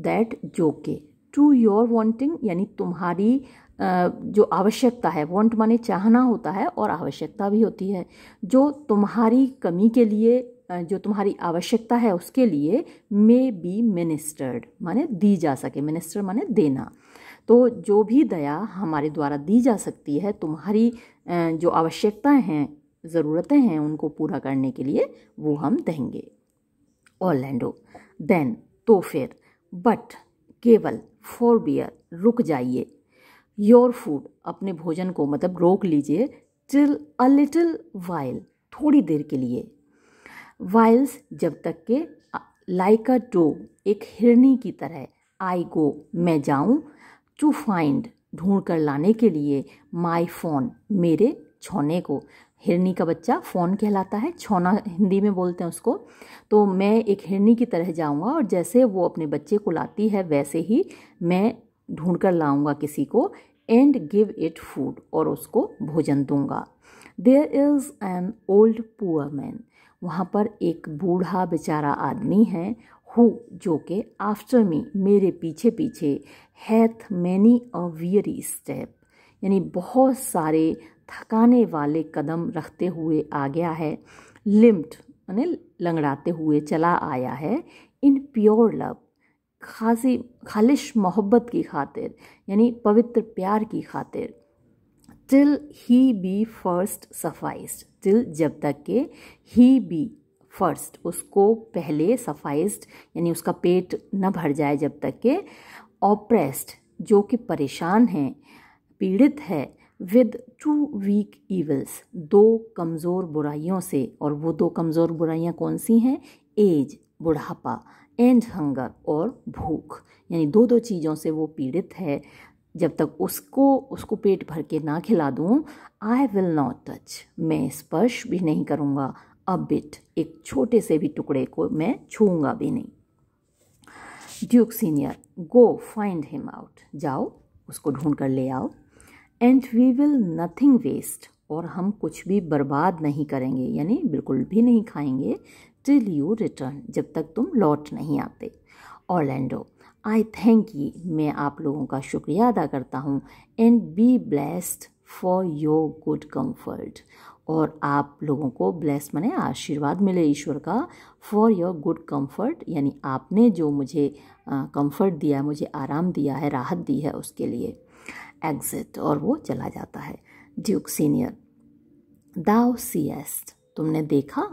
that जो के टू योर वॉन्टिंग यानी तुम्हारी जो आवश्यकता है वॉन्ट माने चाहना होता है और आवश्यकता भी होती है। जो तुम्हारी कमी के लिए जो तुम्हारी आवश्यकता है उसके लिए मे बी मिनिस्टर्ड माने दी जा सके। मिनिस्टर माने देना। तो जो भी दया हमारे द्वारा दी जा सकती है, तुम्हारी जो आवश्यकताएँ हैं, ज़रूरतें हैं उनको पूरा करने के लिए, वो हम देंगे। ऑर्लैंडो देन तो फिर बट केवल फॉर बियर रुक जाइए। योर फ़ूड अपने भोजन को मतलब रोक लीजिए टिल अ लिटिल वाइल थोड़ी देर के लिए। वाइल्स जब तक के लाइक अ टो एक हिरनी की तरह आई गो मैं जाऊँ टू फाइंड ढूंढ कर लाने के लिए माई फ़ोन मेरे छोने को। हिरनी का बच्चा फ़ोन कहलाता है, छौना हिंदी में बोलते हैं उसको। तो मैं एक हिरनी की तरह जाऊँगा और जैसे वो अपने बच्चे को लाती है, वैसे ही मैं ढूंढ कर लाऊँगा किसी को एंड गिव इट फ़ूड और उसको भोजन दूँगा। There is an old poor man वहाँ पर एक बूढ़ा बेचारा आदमी है हु जो कि आफ्टर मी मेरे पीछे पीछे hath many a weary step यानी बहुत सारे थकाने वाले कदम रखते हुए आ गया है लिम्ट यानी लंगड़ाते हुए चला आया है इन प्योर लव खासी खालिश मोहब्बत की खातिर, यानी पवित्र प्यार की खातिर। Till he be first sufficed till जब तक के ही बी फ़र्स्ट उसको पहले सफाइस्ड यानी उसका पेट न भर जाए जब तक के ऑप्रेस्ड जो कि परेशान है, पीड़ित है विद टू वीक ईवल्स दो कमज़ोर बुराइयों से, और वो दो कमज़ोर बुराइयाँ कौन सी हैं? एज बुढ़ापा। एंड हंगर और भूख, यानी दो दो चीज़ों से वो पीड़ित है। जब तक उसको उसको पेट भर के ना खिला दूँ आई विल नॉट टच मैं स्पर्श भी नहीं करूँगा। अ बिट एक छोटे से भी टुकड़े को मैं छूँगा भी नहीं। Duke Senior go find him out जाओ, उसको ढूंढ कर ले आओ। And we will nothing waste और हम कुछ भी बर्बाद नहीं करेंगे, यानी बिल्कुल भी नहीं खाएँगे। टिल यू रिटर्न जब तक तुम लौट नहीं आते। ऑर्लैंडो आई थैंक यू मैं आप लोगों का शुक्रिया अदा करता हूँ। And be blessed for your good comfort और आप लोगों को ब्लेस मने आशीर्वाद मिले ईश्वर का। फॉर योर गुड कंफर्ट यानी आपने जो मुझे कंफर्ट दिया है, मुझे आराम दिया है, राहत दी है उसके लिए। एग्जिट और वो चला जाता है। ड्यूक सीनियर दाउ सीएस्ट तुमने देखा?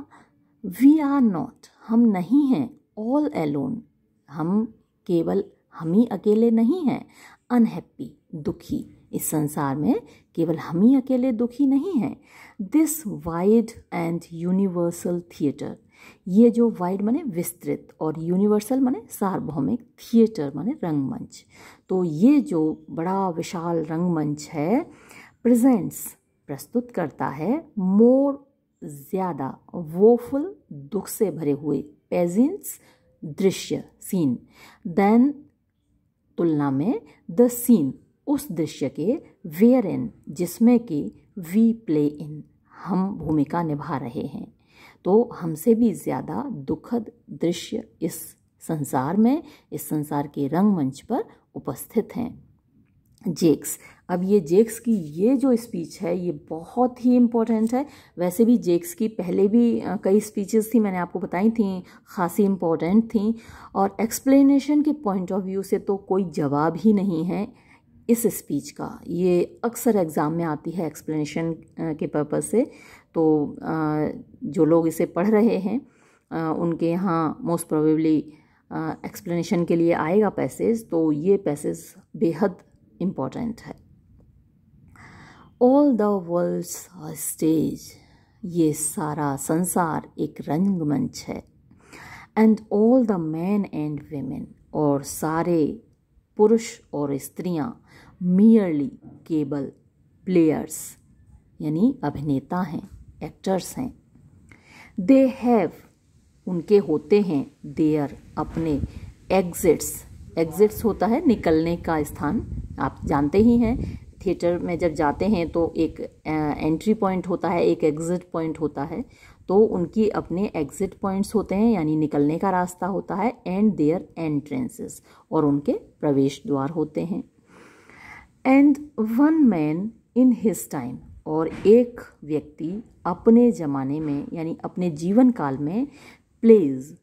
वी आर नॉट हम नहीं हैं. ऑल एलोन हम केवल, हम ही अकेले नहीं हैं. अनहैप्पी दुखी. इस संसार में केवल हम ही अकेले दुखी नहीं हैं. This wide and universal theatre ये जो वाइड माने विस्तृत और यूनिवर्सल माने सार्वभौमिक थिएटर माने रंगमंच. तो ये जो बड़ा विशाल रंगमंच है प्रेजेंट्स प्रस्तुत करता है मोर ज़्यादा वोफुल दुख से भरे हुए पेजेंट्स दृश्य, सीन। देन, तुलना में, द सीन, उस दृश्य के वेयर इन जिसमें कि वी प्ले इन, हम भूमिका निभा रहे हैं। तो हमसे भी ज़्यादा दुखद दृश्य इस संसार में, इस संसार के रंगमंच पर उपस्थित हैं। जेक्स। अब ये जेक्स की ये जो स्पीच है, ये बहुत ही इम्पोर्टेंट है। वैसे भी जेक्स की पहले भी कई स्पीचेस थी, मैंने आपको बताई थी, खासी इम्पोर्टेंट थी। और एक्सप्लेनेशन के पॉइंट ऑफ़ व्यू से तो कोई जवाब ही नहीं है इस स्पीच का। ये अक्सर एग्ज़ाम में आती है एक्सप्लेनेशन के पर्पज़ से। तो जो लोग इसे पढ़ रहे हैं उनके यहाँ मोस्ट प्रोबेबली एक्सप्लेनेशन के लिए आएगा पैसेज तो ये पैसेज बेहद इंपॉर्टेंट है ऑल द वर्ल्ड्स स्टेज ये सारा संसार एक रंगमंच है। And all the men and women और सारे पुरुष और स्त्रियाँ मियरली केबल प्लेयर्स यानी अभिनेता हैं एक्टर्स हैं। दे हैव उनके होते हैं देयर अपने एग्जिट्स एग्जिट्स होता है निकलने का स्थान आप जानते ही हैं थिएटर में जब जाते हैं तो एक एंट्री पॉइंट होता है, एक एग्ज़िट पॉइंट होता है तो उनकी अपने एग्ज़िट पॉइंट्स होते हैं, यानी निकलने का रास्ता होता है एंड देयर एंट्रेंसेस और उनके प्रवेश द्वार होते हैं। And one man in his time और एक व्यक्ति अपने ज़माने में, यानी अपने जीवन काल में प्लेज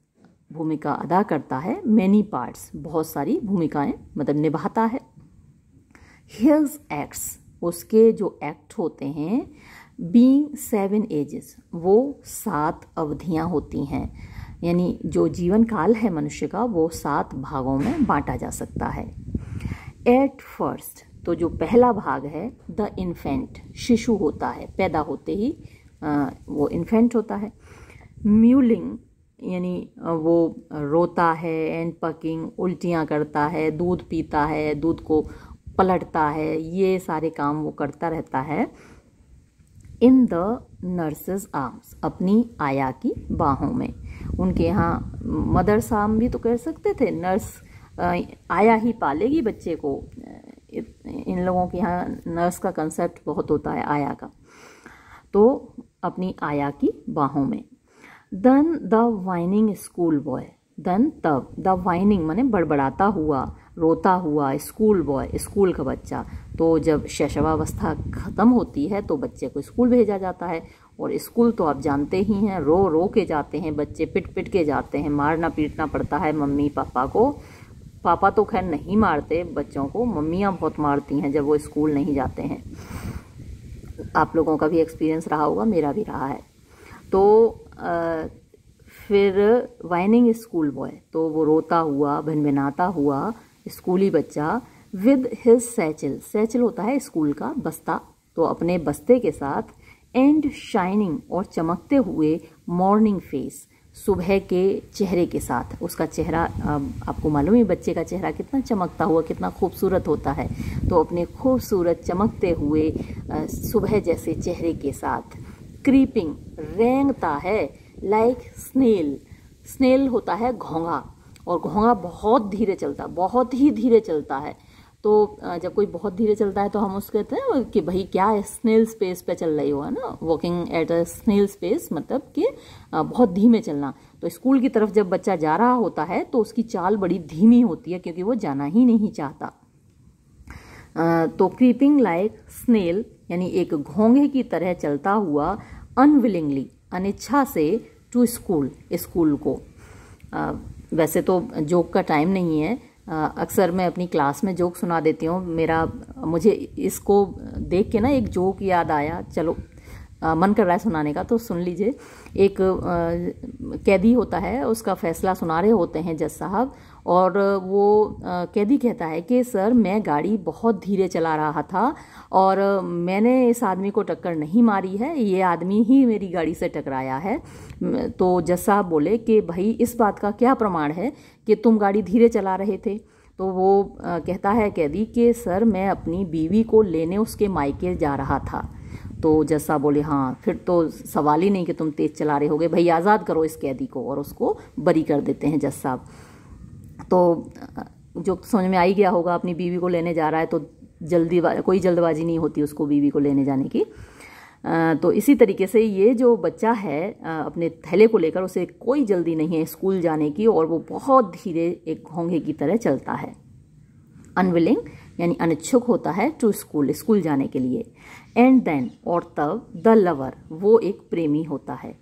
भूमिका अदा करता है मैनी पार्ट्स बहुत सारी भूमिकाएँ मतलब निभाता है। हिज एक्ट्स उसके जो एक्ट होते हैं बींग सेवन एजेस वो सात अवधियाँ होती हैं। यानी जो जीवन काल है मनुष्य का वो सात भागों में बांटा जा सकता है। एट फ़र्स्ट तो जो पहला भाग है द इन्फेंट शिशु होता है पैदा होते ही आ, वो इन्फेंट होता है। म्यूलिंग यानी वो रोता है एंड पकिंग उल्टियाँ करता है दूध पीता है दूध को पलटता है, ये सारे काम वो करता रहता है। इन द नर्सेज आर्म्स, अपनी आया की बाहों में। उनके यहाँ मदर्स आर्म भी तो कह सकते थे, नर्स आया ही पालेगी बच्चे को। इन लोगों के यहाँ नर्स का कंसेप्ट बहुत होता है, आया का। तो अपनी आया की बाहों में। Then the whining schoolboy then तब द वाइनिंग माने बड़बड़ाता हुआ। रोता हुआ स्कूल बॉय स्कूल का बच्चा। तो जब शैशवावस्था ख़त्म होती है तो बच्चे को स्कूल भेजा जाता है। और स्कूल तो आप जानते ही हैं रो रो के जाते हैं बच्चे पिट पिट के जाते हैं मारना पीटना पड़ता है मम्मी पापा को। पापा तो खैर नहीं मारते बच्चों को मम्मियाँ बहुत मारती हैं जब वो स्कूल नहीं जाते हैं। आप लोगों का भी एक्सपीरियंस रहा होगा मेरा भी रहा है। तो आ, फिर वाइनिंग स्कूल बॉय तो वो रोता हुआ भिनभिनाता हुआ स्कूली बच्चा विद हिज सैचल। सैचल होता है स्कूल का बस्ता। तो अपने बस्ते के साथ एंड शाइनिंग और चमकते हुए मॉर्निंग फेस, सुबह के चेहरे के साथ। उसका चेहरा आपको मालूम है, बच्चे का चेहरा कितना चमकता हुआ, कितना खूबसूरत होता है। तो अपने खूबसूरत चमकते हुए सुबह जैसे चेहरे के साथ क्रीपिंग रेंगता है लाइक स्नेल स्नेल होता है घोंगा और घोंगा बहुत धीरे चलता है बहुत ही धीरे चलता है। तो जब कोई बहुत धीरे चलता है तो हम उसको कहते हैं कि भाई क्या स्नेल स्पेस पे चल रही हो, है ना? Walking at a snail's pace मतलब कि बहुत धीमे चलना। तो स्कूल की तरफ़ जब बच्चा जा रहा होता है तो उसकी चाल बड़ी धीमी होती है क्योंकि वो जाना ही नहीं चाहता। तो क्रीपिंग लाइक स्नेल यानी एक घोंघे की तरह चलता हुआ अनविलिंगली अनिच्छा से टू स्कूल स्कूल को। वैसे तो जोक का टाइम नहीं है। अक्सर मैं अपनी क्लास में जोक सुना देती हूँ। मेरा मुझे इसको देख के ना एक जोक याद आया। चलो आ, मन कर रहा है सुनाने का तो सुन लीजिए। एक आ, कैदी होता है उसका फैसला सुना रहे होते हैं जज साहब। और वो कैदी कहता है कि, सर, मैं गाड़ी बहुत धीरे चला रहा था और मैंने इस आदमी को टक्कर नहीं मारी है, ये आदमी ही मेरी गाड़ी से टकराया है। तो जज साहब बोले कि, भाई, इस बात का क्या प्रमाण है कि तुम गाड़ी धीरे चला रहे थे? तो वो कहता है कैदी कि, सर, मैं अपनी बीवी को लेने उसके मायके जा रहा था। तो जस्सा बोले हाँ फिर तो सवाल ही नहीं कि तुम तेज चला रहे होगे। भाई, आज़ाद करो इस कैदी को और उसको बरी कर देते हैं जज साहब। तो जो समझ में आई गया होगा, अपनी बीवी को लेने जा रहा है तो जल्दी कोई जल्दबाजी नहीं होती उसको बीवी को लेने जाने की। तो इसी तरीके से ये जो बच्चा है अपने थैले को लेकर उसे कोई जल्दी नहीं है स्कूल जाने की, और वो बहुत धीरे एक घोंघे की तरह चलता है। अनविलिंग, यानी अनिच्छुक होता है टू स्कूल स्कूल जाने के लिए। एंड देन और तब द लवर वो एक प्रेमी होता है।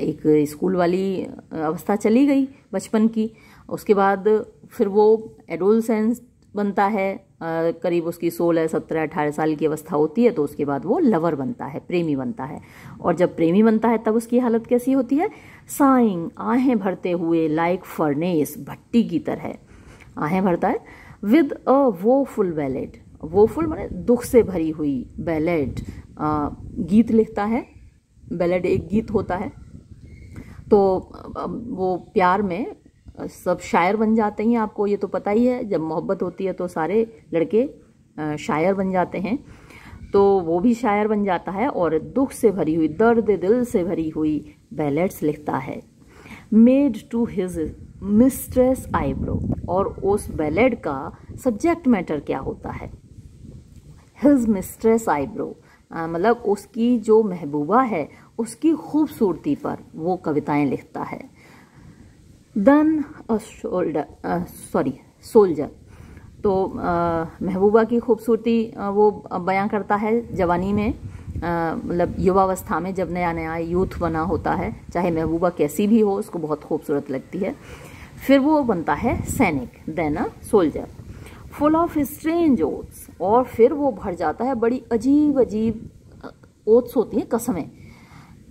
एक स्कूल वाली अवस्था चली गई बचपन की। उसके बाद फिर वो एडोलसेंस बनता है करीब उसकी सोलह, सत्रह, अठारह साल की अवस्था होती है तो उसके बाद वो लवर बनता है, प्रेमी बनता है। और जब प्रेमी बनता है, तब उसकी हालत कैसी होती है? साइंग आहें भरते हुए लाइक फर्नेस भट्टी की तरह। आहें भरता है विद अ वो फुल बैलेड वो फुल मैंने दुख से भरी हुई बैलेड गीत लिखता है बैलेड एक गीत होता है। तो वो प्यार में सब शायर बन जाते हैं आपको, ये तो पता ही है। जब मोहब्बत होती है तो सारे लड़के शायर बन जाते हैं। तो वो भी शायर बन जाता है और दुख से भरी हुई, दर्द दिल से भरी हुई बैलेट्स लिखता है। Made to his mistress eyebrow और उस बैलेड का सब्जेक्ट मैटर क्या होता है? हिज मिस्ट्रेस आईब्रो मतलब उसकी जो महबूबा है, उसकी खूबसूरती पर वो कविताएँ लिखता है। दन शोल्डर सॉरी सोल्जर तो महबूबा की खूबसूरती वो बयां करता है जवानी में मतलब युवावस्था में जब नया नया यूथ बना होता है, चाहे महबूबा कैसी भी हो, उसको बहुत खूबसूरत लगती है। फिर वो बनता है सैनिक then a soldier full of strange oaths और फिर वो भर जाता है बड़ी अजीब अजीब ओट्स होती हैं कसमें।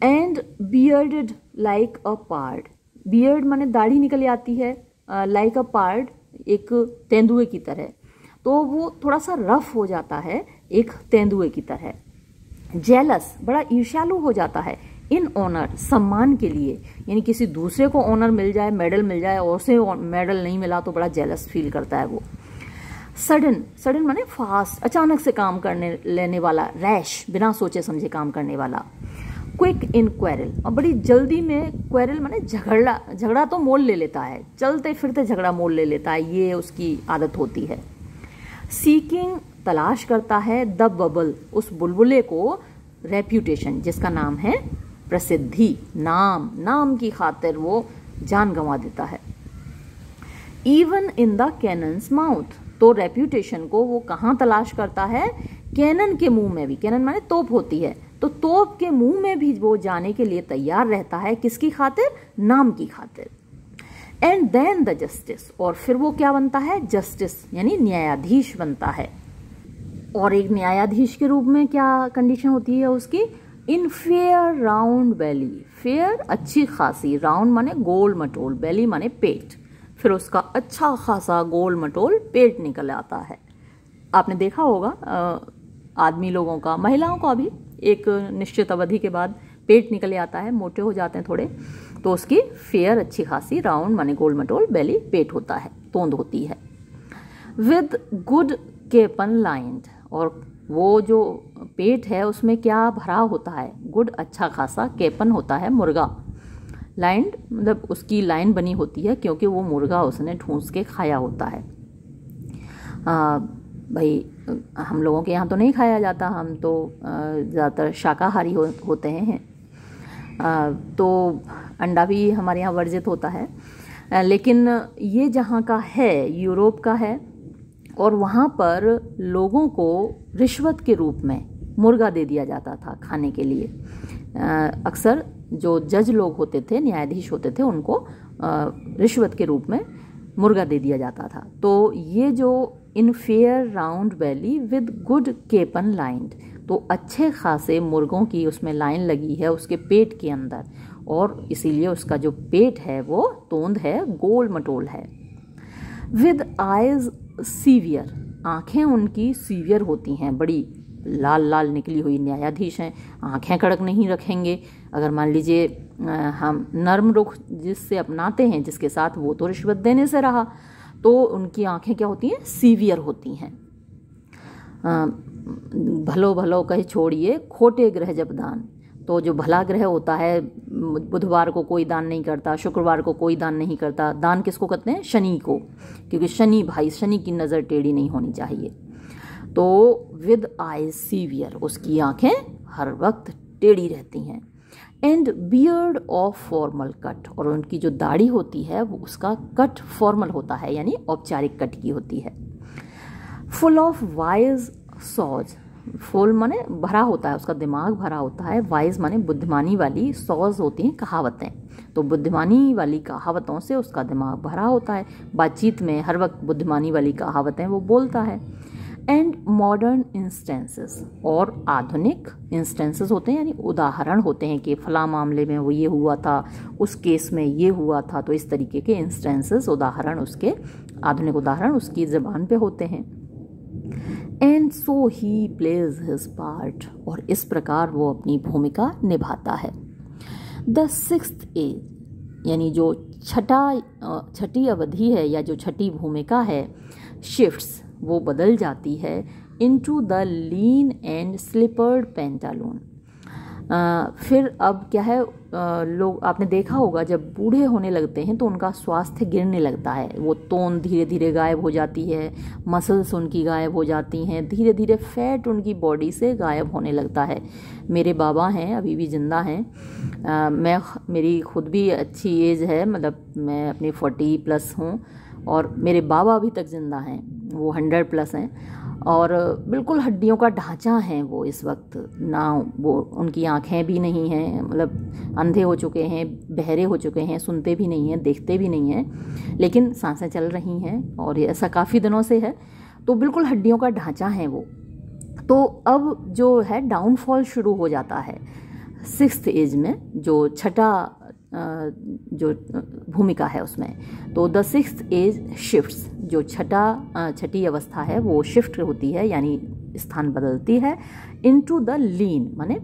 And bearded like a pard beard माने दाढ़ी निकल आती है लाइक अ पार्ट एक तेंदुए की तरह। तो वो थोड़ा सा रफ हो जाता है, एक तेंदुए की तरह। जेलस बड़ा ईर्ष्यालु हो जाता है इन ऑनर सम्मान के लिए। यानी किसी दूसरे को ऑनर मिल जाए मेडल मिल जाए, और उसे मेडल नहीं मिला तो बड़ा जेलस फील करता है वो। सडन सडन माने फास्ट अचानक से काम करने, लेने वाला रैश बिना सोचे समझे काम करने वाला। क्विक इन क्वेरल और बड़ी जल्दी में क्वेरल माने झगड़ा झगड़ा तो मोल ले लेता है। चलते फिरते झगड़ा मोल ले लेता है, ये उसकी आदत होती है। सीकिंग तलाश करता है द बबल उस बुलबुले को रेप्यूटेशन जिसका नाम है प्रसिद्धि, नाम नाम की खातिर वो जान गंवा देता है। Even in the cannon's mouth तो रेप्यूटेशन को वो कहाँ तलाश करता है? कैनन के मुँह में भी। कैनन माने तोप होती है। तो तोप के मुँह में भी वो जाने के लिए तैयार रहता है किसकी खातिर? नाम की खातिर। एंड देन द जस्टिस और फिर वो क्या बनता है? जस्टिस यानी न्यायाधीश बनता है। और एक न्यायाधीश के रूप में क्या कंडीशन होती है उसकी? In fair round belly fair अच्छी खासी। राउंड माने गोल मटोल बैली माने पेट। फिर उसका अच्छा खासा गोल मटोल, पेट निकल आता है। आपने देखा होगा आदमी लोगों का, महिलाओं का भी। एक निश्चित अवधि के बाद पेट निकल आता है, मोटे हो जाते हैं थोड़े तो उसकी फेयर अच्छी खासी राउंड, माने गोल मटोल बेली पेट होता है, तोंद होती है। विद गुड केपन लाइंड और वो जो पेट है, उसमें क्या भरा होता है? गुड अच्छा खासा केपन होता है, मुर्गा। लाइंड मतलब उसकी लाइन बनी होती है, क्योंकि वो मुर्गा उसने ढूंस के खाया होता है। भाई हम लोगों के यहाँ तो नहीं खाया जाता हम तो ज़्यादातर शाकाहारी हो, होते हैं तो अंडा भी हमारे यहाँ वर्जित होता है। लेकिन ये जहाँ का है यूरोप का है और वहाँ पर लोगों को रिश्वत के रूप में मुर्गा दे दिया जाता था खाने के लिए। अक्सर जो जज लोग होते थे न्यायाधीश होते थे उनको रिश्वत के रूप में मुर्गा दे दिया जाता था। तो ये जो in fair round belly with good capon lined तो अच्छे खासे मुर्गों की उसमें लाइन लगी है उसके पेट के अंदर। और इसीलिए उसका जो पेट है वो तोंद है, गोल मटोल है। विद आइज़ सीवियर आँखें उनकी सीवियर होती हैं। बड़ी लाल लाल निकली हुई न्यायाधीश हैं। आँखें कड़क नहीं रखेंगे। अगर मान लीजिए हम नर्म रुख जिससे अपनाते हैं, जिसके साथ वो तो रिश्वत देने से रहा। तो उनकी आँखें क्या होती हैं? सीवियर होती हैं। भलो भलो कहे छोड़िए, खोटे ग्रह जब दान तो जो भला ग्रह होता है, बुधवार को कोई दान नहीं करता, शुक्रवार को कोई दान नहीं करता, दान किसको कहते हैं? शनि को, क्योंकि शनि भाई, शनि की नज़र टेढ़ी नहीं होनी चाहिए। तो विद आई सीवियर, उसकी आँखें हर वक्त टेढ़ी रहती हैं। And beard of formal cut, और उनकी जो दाढ़ी होती है, वो उसका कट फॉर्मल होता है, यानी औपचारिक कट की होती है। Full of wise saws, full माने भरा होता है, उसका दिमाग भरा होता है। वाइज माने बुद्धिमानी वाली सॉज होती हैं, कहावतें। तो बुद्धिमानी वाली कहावतों से उसका दिमाग भरा होता है। बातचीत में हर वक्त बुद्धिमानी वाली कहावतें वो बोलता है। एंड मॉडर्न इंस्टेंसेस और आधुनिक इंस्टेंसेस होते हैं, यानी उदाहरण होते हैं कि फला मामले में वो ये हुआ था, उस केस में ये हुआ था तो इस तरीके के इंस्टेंसेस उदाहरण उसके, आधुनिक उदाहरण उसकी ज़बान पे होते हैं। And so he plays his part और इस प्रकार वो अपनी भूमिका निभाता है। द सिक्स एज यानी जो छठा छठी अवधि है या जो छठी भूमिका है शिफ्ट्स वो बदल जाती है into the lean and slippered pantaloon फिर अब क्या है लोग, आपने देखा होगा जब बूढ़े होने लगते हैं तो उनका स्वास्थ्य गिरने लगता है। वो तोन धीरे धीरे गायब हो जाती है मसल्स उनकी गायब हो जाती हैं धीरे धीरे फैट उनकी बॉडी से गायब होने लगता है। मेरे बाबा हैं, अभी भी ज़िंदा हैं। मैं मेरी खुद भी अच्छी एज है मतलब मैं अपनी फोर्टी प्लस हूँ। और मेरे बाबा अभी तक ज़िंदा हैं, वो हंड्रेड प्लस हैं। और बिल्कुल हड्डियों का ढांचा है वो इस वक्त। ना वो, उनकी आँखें भी नहीं हैं मतलब अंधे हो चुके हैं, बहरे हो चुके हैं, सुनते भी नहीं हैं, देखते भी नहीं हैं, लेकिन साँसें चल रही हैं और ये ऐसा काफ़ी दिनों से है। तो बिल्कुल हड्डियों का ढांचा है वो। तो अब जो है, डाउनफॉल शुरू हो जाता है सिक्स एज में, जो छठा जो भूमिका है उसमें। तो द सिक्स एज शिफ्ट्स जो छठा छठी अवस्था है, वो शिफ्ट होती है, यानी स्थान बदलती है। इनटू द लीन माने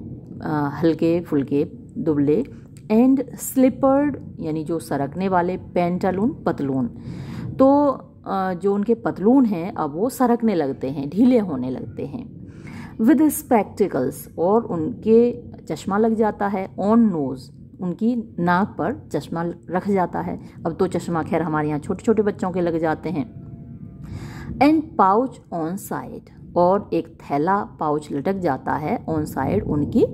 हल्के, फुल्के, दुबले एंड स्लिपर्ड यानी जो सरकने वाले पेंटालून पतलून। तो जो उनके पतलून हैं, अब वो सरकने लगते हैं, ढीले होने लगते हैं। विद स्पेक्टिकल्स और उनके चश्मा लग जाता है ऑन नोज़ उनकी नाक पर चश्मा रख जाता है। अब तो चश्मा खैर हमारे यहाँ छोटे छोटे बच्चों के लग जाते हैं। एंड पाउच ऑन साइड और एक थैला पाउच लटक जाता है ऑन साइड उनकी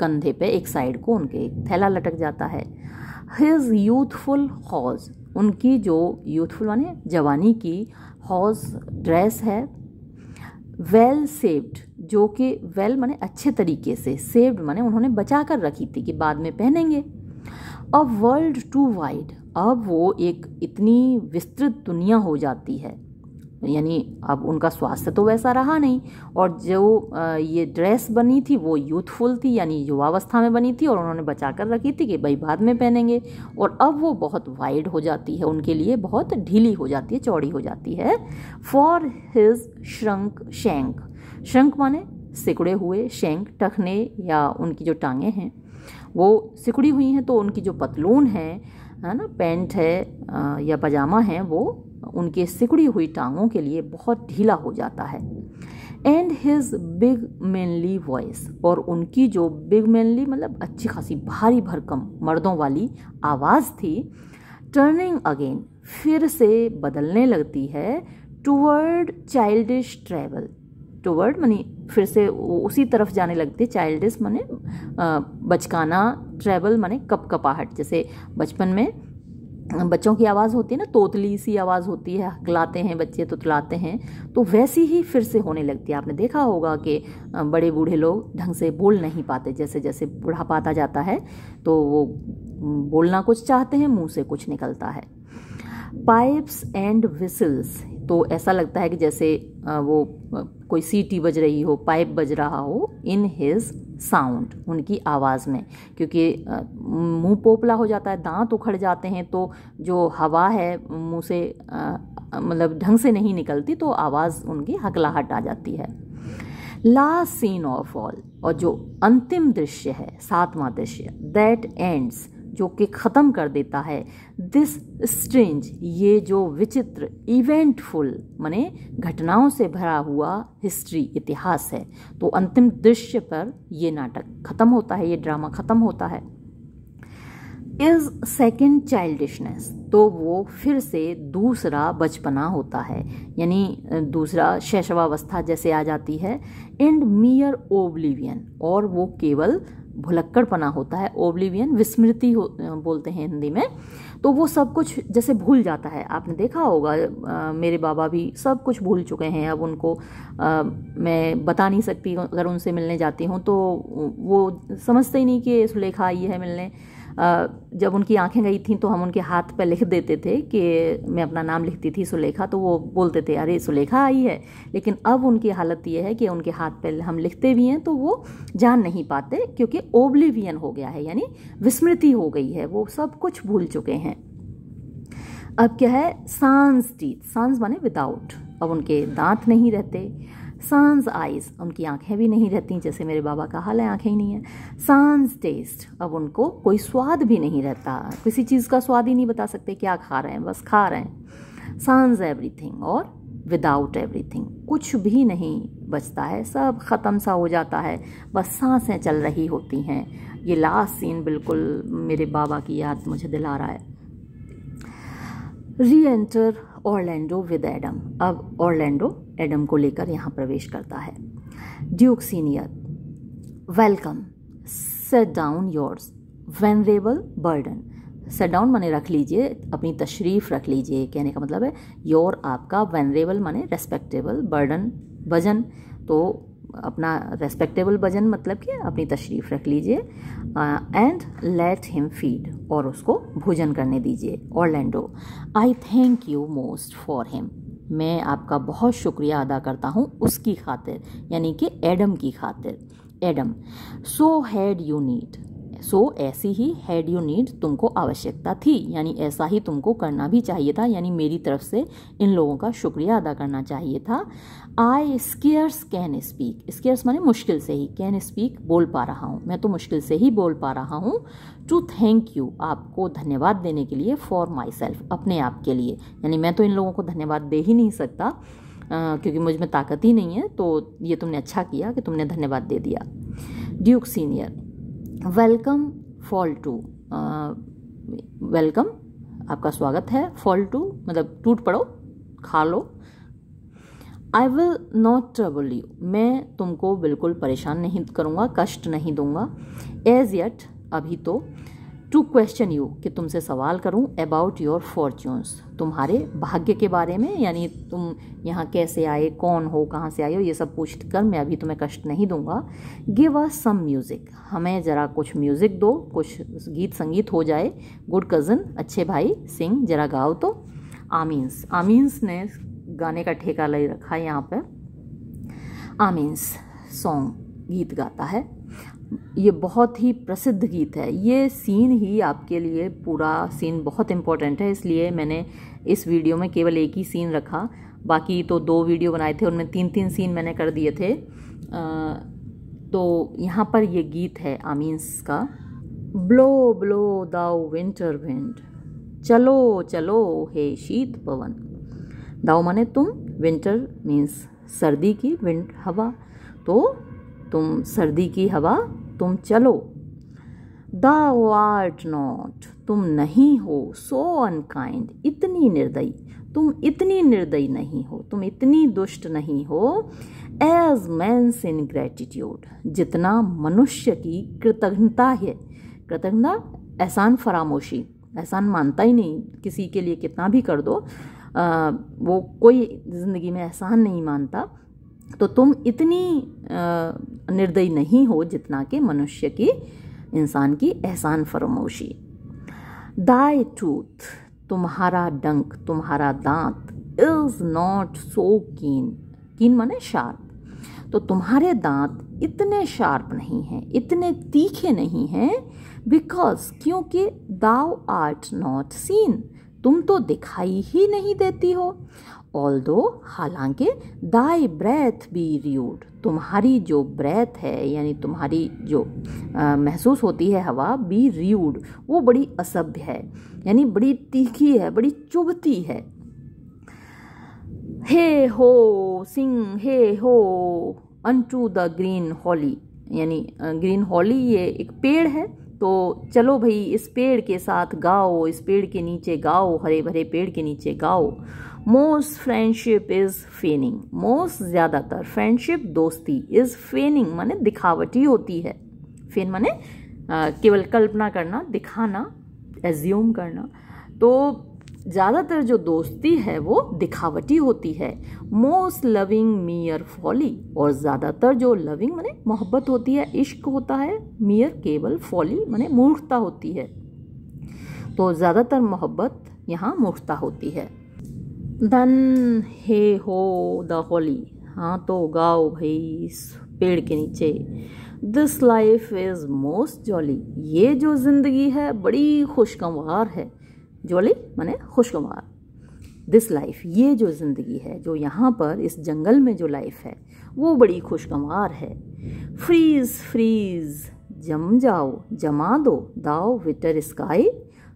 कंधे पे, एक साइड को उनके एक थैला लटक जाता है। हिज यूथफुल हॉज उनकी जो यूथफुल माने, जवानी की हॉज ड्रेस है वेल सेव्ड जो कि वेल माने अच्छे तरीके से सेव्ड माने उन्होंने बचा कर रखी थी कि बाद में पहनेंगे। अब वर्ल्ड टू वाइड अब वो एक इतनी विस्तृत दुनिया हो जाती है। यानी अब उनका स्वास्थ्य तो वैसा रहा नहीं। और जो ये ड्रेस बनी थी वो यूथफुल थी, यानी युवावस्था में बनी थी और उन्होंने बचा कर रखी थी कि भाई बाद में पहनेंगे। और अब वो बहुत वाइड हो जाती है, उनके लिए बहुत ढीली हो जाती है, चौड़ी हो जाती है। For his shrunk shank shrunk माने सिकुड़े हुए शेंक टखने या उनकी जो टांगें हैं, वो सिकुड़ी हुई हैं तो उनकी जो पतलून है है ना, पैंट है या पजामा है, वो उनके सिकुड़ी हुई टांगों के लिए बहुत ढीला हो जाता है। And his big manly voice और उनकी जो बिग मैनली मतलब अच्छी खासी भारी भरकम मर्दों वाली आवाज़ थी टर्निंग अगेन फिर से बदलने लगती है toward childish treble toward money फिर से उसी तरफ़ जाने लगती है। चाइल्डिश मने बचकाना ट्रैवल मने कप कपाहट जैसे बचपन में बच्चों की आवाज़ होती है ना, तोतली सी आवाज़ होती है हकलाते हैं बच्चे, तुतलाते हैं तो वैसी ही फिर से होने लगती है। आपने देखा होगा कि बड़े बूढ़े लोग ढंग से बोल नहीं पाते जैसे जैसे बुढ़ापा आता जाता है तो वो बोलना कुछ चाहते हैं, मुँह से कुछ निकलता है। पाइप्स एंड विसल्स तो ऐसा लगता है कि जैसे वो कोई सीटी बज रही हो, पाइप बज रहा हो, इन हिज साउंड उनकी आवाज़ में। क्योंकि मुँह पोपला हो जाता है, दांत उखड़ जाते हैं तो जो हवा है, मुँह से मतलब ढंग से नहीं निकलती तो आवाज़ उनकी हकलाहट आ जाती है। लास्ट सीन ऑफ़ ऑल और जो अंतिम दृश्य है, सातवां दृश्य दैट एंड्स जो कि ख़त्म कर देता है। दिस स्ट्रेंज ये जो विचित्र इवेंटफुल माने घटनाओं से भरा हुआ हिस्ट्री इतिहास है। तो अंतिम दृश्य पर ये नाटक ख़त्म होता है, ये ड्रामा ख़त्म होता है। इज़ सेकेंड चाइल्डिशनेस तो वो फिर से दूसरा बचपना होता है। यानी दूसरा शैशवावस्था जैसे आ जाती है। एंड मियर ओब्लिवियन और वो केवल भुलक्कड़पना होता है ओब्लिवियन विस्मृति बोलते हैं हिंदी में तो वो सब कुछ जैसे भूल जाता है। आपने देखा होगा आ, मेरे बाबा भी सब कुछ भूल चुके हैं अब उनको आ, मैं बता नहीं सकती अगर उनसे मिलने जाती हूँ तो वो समझते ही नहीं कि सुलेखा आई है मिलने। जब उनकी आँखें गई थी तो हम उनके हाथ पर लिख देते थे कि मैं अपना नाम लिखती थी सुलेखा तो वो बोलते थे, अरे, सुलेखा आई है। लेकिन अब उनकी हालत ये है कि उनके हाथ पर हम लिखते भी हैं तो वो जान नहीं पाते क्योंकि ओब्लिवियन हो गया है, यानी विस्मृति हो गई है, वो सब कुछ भूल चुके हैं। अब क्या है? सांस टीथ सांस माने विदाउट अब उनके दांत नहीं रहते। सांस आइज़ उनकी आँखें भी नहीं रहती, जैसे मेरे बाबा का हाल है, आँखें ही नहीं है। सांस टेस्ट अब उनको कोई स्वाद भी नहीं रहता। किसी चीज़ का स्वाद ही नहीं बता सकते, क्या खा रहे हैं, बस खा रहे हैं। सांस एवरीथिंग और विदाउट एवरीथिंग कुछ भी नहीं बचता है, सब ख़त्म सा हो जाता है, बस साँसें चल रही होती हैं। ये लास्ट सीन बिल्कुल मेरे बाबा की याद मुझे दिला रहा है। Reenter Orlando with Adam. अब ऑर्लैंडो एडम को लेकर यहाँ प्रवेश करता है। Duke senior, welcome. Set down yours venerable burden set down माने रख लीजिए, अपनी तशरीफ़ रख लीजिए, कहने का मतलब है योर आपका वेनरेबल माने रेस्पेक्टेबल बर्डन वज़न। तो अपना रेस्पेक्टेबल वज़न मतलब कि अपनी तशरीफ़ रख लीजिए एंड लेट हिम फ़ीड और उसको भोजन करने दीजिए और Orlando I thank you most for him मैं आपका बहुत शुक्रिया अदा करता हूँ उसकी खातिर, यानी कि एडम की खातिर. Adam so had you need so so, ऐसी ही हैड यू नीड तुमको आवश्यकता थी। यानी ऐसा ही तुमको करना भी चाहिए था। यानी मेरी तरफ़ से इन लोगों का शुक्रिया अदा करना चाहिए था। I scarce can speak scarce माने मुश्किल से ही। कैन स्पीक बोल पा रहा हूँ। मैं तो मुश्किल से ही बोल पा रहा हूँ। टू थैंक यू आपको धन्यवाद देने के लिए फॉर माई सेल्फ अपने आप के लिए। यानी मैं तो इन लोगों को धन्यवाद दे ही नहीं सकता क्योंकि मुझमें ताकत ही नहीं है। तो ये तुमने अच्छा किया कि तुमने धन्यवाद दे दिया। Duke senior welcome fall to welcome, आपका स्वागत है, फॉल टू मतलब टूट पड़ो, खा लो। I will not trouble you मैं तुमको बिल्कुल परेशान नहीं करूँगा, कष्ट नहीं दूँगा। एज यट अभी तो टू क्वेश्चन यू कि तुमसे सवाल करूँ अबाउट योर फॉर्च्यून्स तुम्हारे भाग्य के बारे में, यानी तुम यहाँ कैसे आए, कौन हो, कहाँ से आए हो, ये सब पूछ कर मैं अभी तुम्हें कष्ट नहीं दूँगा। गिव अस सम म्यूज़िक हमें ज़रा कुछ म्यूज़िक दो, कुछ गीत संगीत हो जाए। गुड कज़न अच्छे भाई सिंह जरा गाओ तो। आमीन्स आमीन्स ने गाने का ठेका ले रखा है यहाँ पर आमीन्स सॉन्ग गीत गाता है। ये बहुत ही प्रसिद्ध गीत है। ये सीन ही आपके लिए पूरा सीन बहुत इम्पोर्टेंट है इसलिए मैंने इस वीडियो में केवल एक ही सीन रखा। बाकी तो दो वीडियो बनाए थे उनमें तीन तीन सीन मैंने कर दिए थे। आ, तो यहाँ पर ये गीत है आमीन्स का। Blow blow thou winter wind चलो चलो हे शीत पवन। दाओ माने तुम विंटर मीन्स सर्दी की विंड हवा। तो तुम सर्दी की हवा तुम चलो। दाओ आर्ट नॉट तुम नहीं हो सो अनकाइंड इतनी निर्दयी। तुम इतनी निर्दयी नहीं हो तुम इतनी दुष्ट नहीं हो। एज मैंस इन ग्रेटिट्यूड जितना मनुष्य की कृतज्ञता है। कृतज्ञता एहसान फरामोशी। एहसान मानता ही नहीं किसी के लिए कितना भी कर दो। आ, वो कोई ज़िंदगी में एहसान नहीं मानता। तो तुम इतनी निर्दयी नहीं हो जितना कि मनुष्य की, इंसान की एहसान फरमोशी। दाई टूथ, तुम्हारा डंक, तुम्हारा दांत इज़ नॉट सो कीन कीन माने शार्प तो तुम्हारे दांत इतने शार्प नहीं हैं, इतने तीखे नहीं हैं बिकॉज़ क्योंकि दाव आर्ट नॉट सीन तुम तो दिखाई ही नहीं देती हो। ऑल दो हालाँकि दाई ब्रेथ बी रियूड तुम्हारी जो ब्रेथ है यानी तुम्हारी जो आ, महसूस होती है हवा बी रियूड वो बड़ी असभ्य है यानी बड़ी तीखी है बड़ी चुभती है। हे ho sing hey ho unto the green holly यानी ग्रीन हॉली ये एक पेड़ है तो चलो भाई इस पेड़ के साथ गाओ इस पेड़ के नीचे गाओ हरे भरे पेड़ के नीचे गाओ। Most friendship is feigning most ज़्यादातर फ्रेंडशिप दोस्ती इज़ फेनिंग माने दिखावटी होती है। फेन माने केवल कल्पना करना, दिखाना एज्यूम करना। तो ज़्यादातर जो दोस्ती है, वो दिखावटी होती है। मोस्ट लविंग मियर फॉली और ज़्यादातर जो लविंग माने मोहब्बत होती है, इश्क होता है मियर केवल फॉली माने मूर्खता होती है। तो ज़्यादातर मोहब्बत यहाँ मूर्खता होती है। धन हे हो द होली। हाँ तो गाओ भाई इस पेड़ के नीचे। This life is most jolly ये जो ज़िंदगी है, बड़ी खुशगवार है। जॉली माने खुशगवार। दिस लाइफ ये जो ज़िंदगी है, जो यहाँ पर, इस जंगल में जो लाइफ है, वो बड़ी खुशगवार है। फ्रीज फ्रीज जम जाओ, जमा दो, दाओ विटर स्काई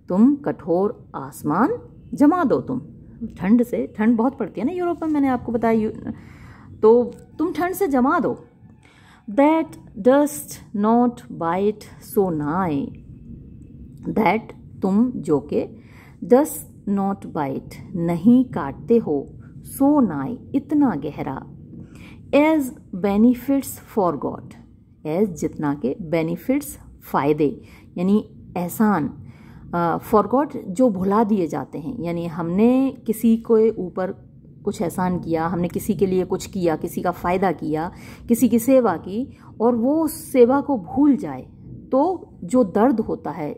तुम कठोर आसमान, जमा दो तुम। ठंड से, ठंड बहुत पड़ती है ना यूरोप में, मैंने आपको बताया तो तुम ठंड से जमा दो। That dost not bite so nigh that तुम जो के डस्ट नॉट बाइट नहीं काटते हो सो नाई इतना गहरा। As benefits forgot as जितना के बेनिफिट्स फ़ायदे, यानी एहसान। फॉरगॉट जो भुला दिए जाते हैं। यानी हमने किसी को ऊपर कुछ एहसान किया, हमने किसी के लिए कुछ किया, किसी का फ़ायदा किया, किसी की सेवा की और वो उस सेवा को भूल जाए तो जो दर्द होता है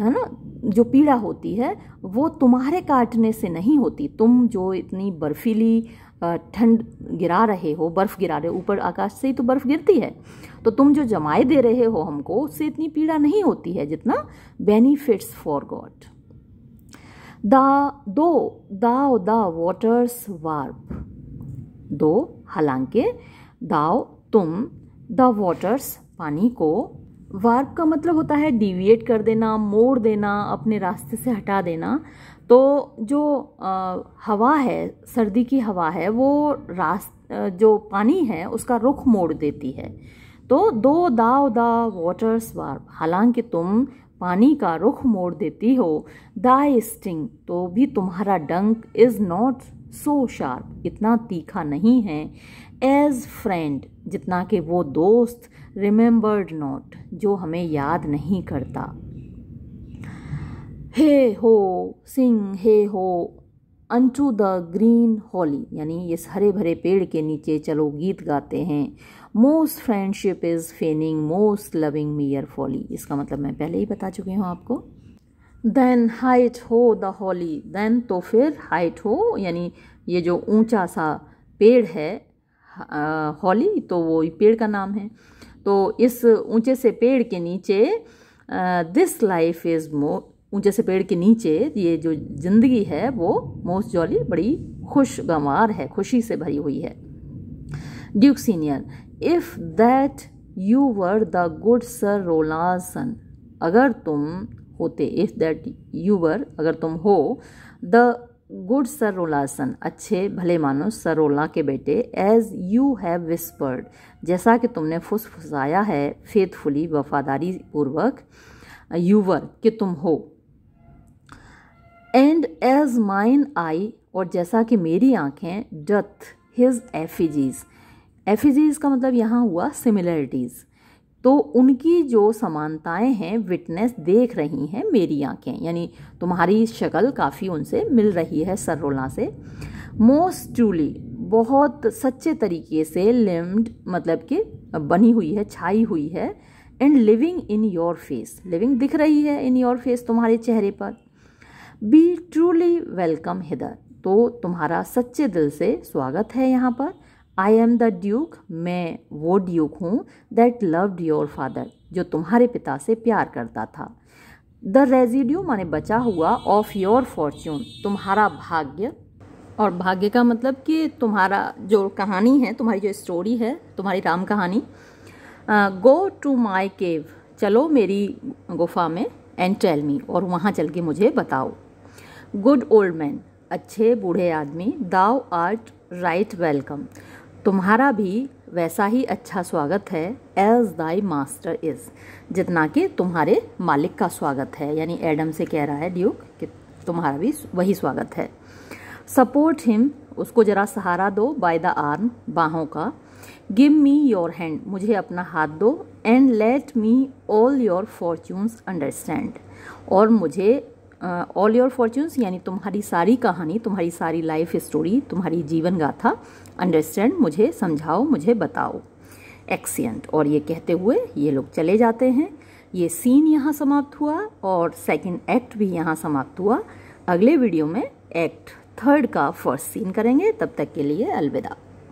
है ना, जो पीड़ा होती है, वो तुम्हारे काटने से नहीं होती। तुम जो इतनी बर्फीली ठंड गिरा रहे हो, बर्फ़ गिरा रहे हो, ऊपर आकाश से ही तो बर्फ़ गिरती है। तो तुम जो जमाए दे रहे हो हमको उससे इतनी पीड़ा नहीं होती है जितना बेनिफिट्स फॉर गॉड द दो दाओ द वाटर्स वार्प दो हालाँकि दाओ तुम द वाटर्स पानी को वार्प का मतलब होता है डिविएट कर देना मोड़ देना अपने रास्ते से हटा देना. तो जो आ, हवा है सर्दी की हवा है वो रास जो पानी है उसका रुख मोड़ देती है. तो दो दाव दा वाटर्स वार्प हालाँकि तुम पानी का रुख मोड़ देती हो दाई स्टिंग तो भी तुम्हारा डंक इज़ नॉट सो शार्प इतना तीखा नहीं है। एज फ्रेंड जितना कि वो दोस्त रिमेंबर्ड नॉट जो हमें याद नहीं करता। हे हो सिंग हे ho unto the green holly यानी इस हरे भरे पेड़ के नीचे चलो गीत गाते हैं। Most friendship is feigning most loving mere folly इसका मतलब मैं पहले ही बता चुकी हूँ आपको। Then heigh ho the holly then तो फिर हाइट हो, यानी ये जो ऊँचा सा पेड़ है हॉली तो वो पेड़ का नाम है। तो इस ऊँचे से पेड़ के नीचे दिस लाइफ इज़ मो ऊँचे से पेड़ के नीचे ये जो ज़िंदगी है, वो मोस्ट जॉली बड़ी खुशगवार है, खुशी से भरी हुई है। Duke senior if that you were the good sir Rowland's son अगर तुम होते इफ़ दैट यू वर अगर तुम हो द गुड सर रोलासन अच्छे, भले मानो सरोला के बेटे एज यू हैव विस्पर्ड जैसा कि तुमने फुसफुसाया है फेथफुली वफादारी पूर्वक यूवर कि तुम हो। एंड एज माइन आई और जैसा कि मेरी आँखें डथ हिज एफिजीज एफिजीज का मतलब यहाँ हुआ सिमिलरिटीज़ तो उनकी जो समानताएँ हैं विटनेस देख रही हैं मेरी आँखें, यानी तुम्हारी शक्ल काफ़ी उनसे मिल रही है सररोला से. मोस्ट ट्रूली बहुत सच्चे तरीके से लिम्ड मतलब कि बनी हुई है, छाई हुई है and living in your face living दिख रही है इन योर फेस तुम्हारे चेहरे पर. बी ट्रूली वेलकम हिदर तो तुम्हारा सच्चे दिल से स्वागत है यहाँ पर. आई एम द ड्यूक मैं वो ड्यूक हूँ दैट लव्ड योर फादर जो तुम्हारे पिता से प्यार करता था। द रेजिड्यू माने बचा हुआ ऑफ़ योर फॉर्च्यून तुम्हारा भाग्य। और भाग्य का मतलब कि तुम्हारा जो कहानी है, तुम्हारी जो स्टोरी है, तुम्हारी राम कहानी गो टू माई केव चलो मेरी गुफा में एंड टेल मी और वहाँ चल के मुझे बताओ। गुड ओल्ड मैन अच्छे बूढ़े आदमी दाव आर्ट राइट वेलकम तुम्हारा भी वैसा ही अच्छा स्वागत है एज दाई मास्टर इज़ जितना कि तुम्हारे मालिक का स्वागत है, यानी एडम से कह रहा है ड्यूक कि तुम्हारा भी वही स्वागत है। सपोर्ट हिम उसको ज़रा सहारा दो बाय द आर्म बाहों का। गिव मी योर हैंड मुझे अपना हाथ दो and let me all your fortunes understand और मुझे ऑल योर फॉर्च्यून्स यानी तुम्हारी सारी कहानी, तुम्हारी सारी लाइफ स्टोरी तुम्हारी जीवन गाथा अंडरस्टैंड मुझे समझाओ, मुझे बताओ। एक्सीडेंट और ये कहते हुए ये लोग चले जाते हैं। ये सीन यहाँ समाप्त हुआ और सेकंड एक्ट भी यहाँ समाप्त हुआ। अगले वीडियो में एक्ट थर्ड का फ़र्स्ट सीन करेंगे। तब तक के लिए अलविदा।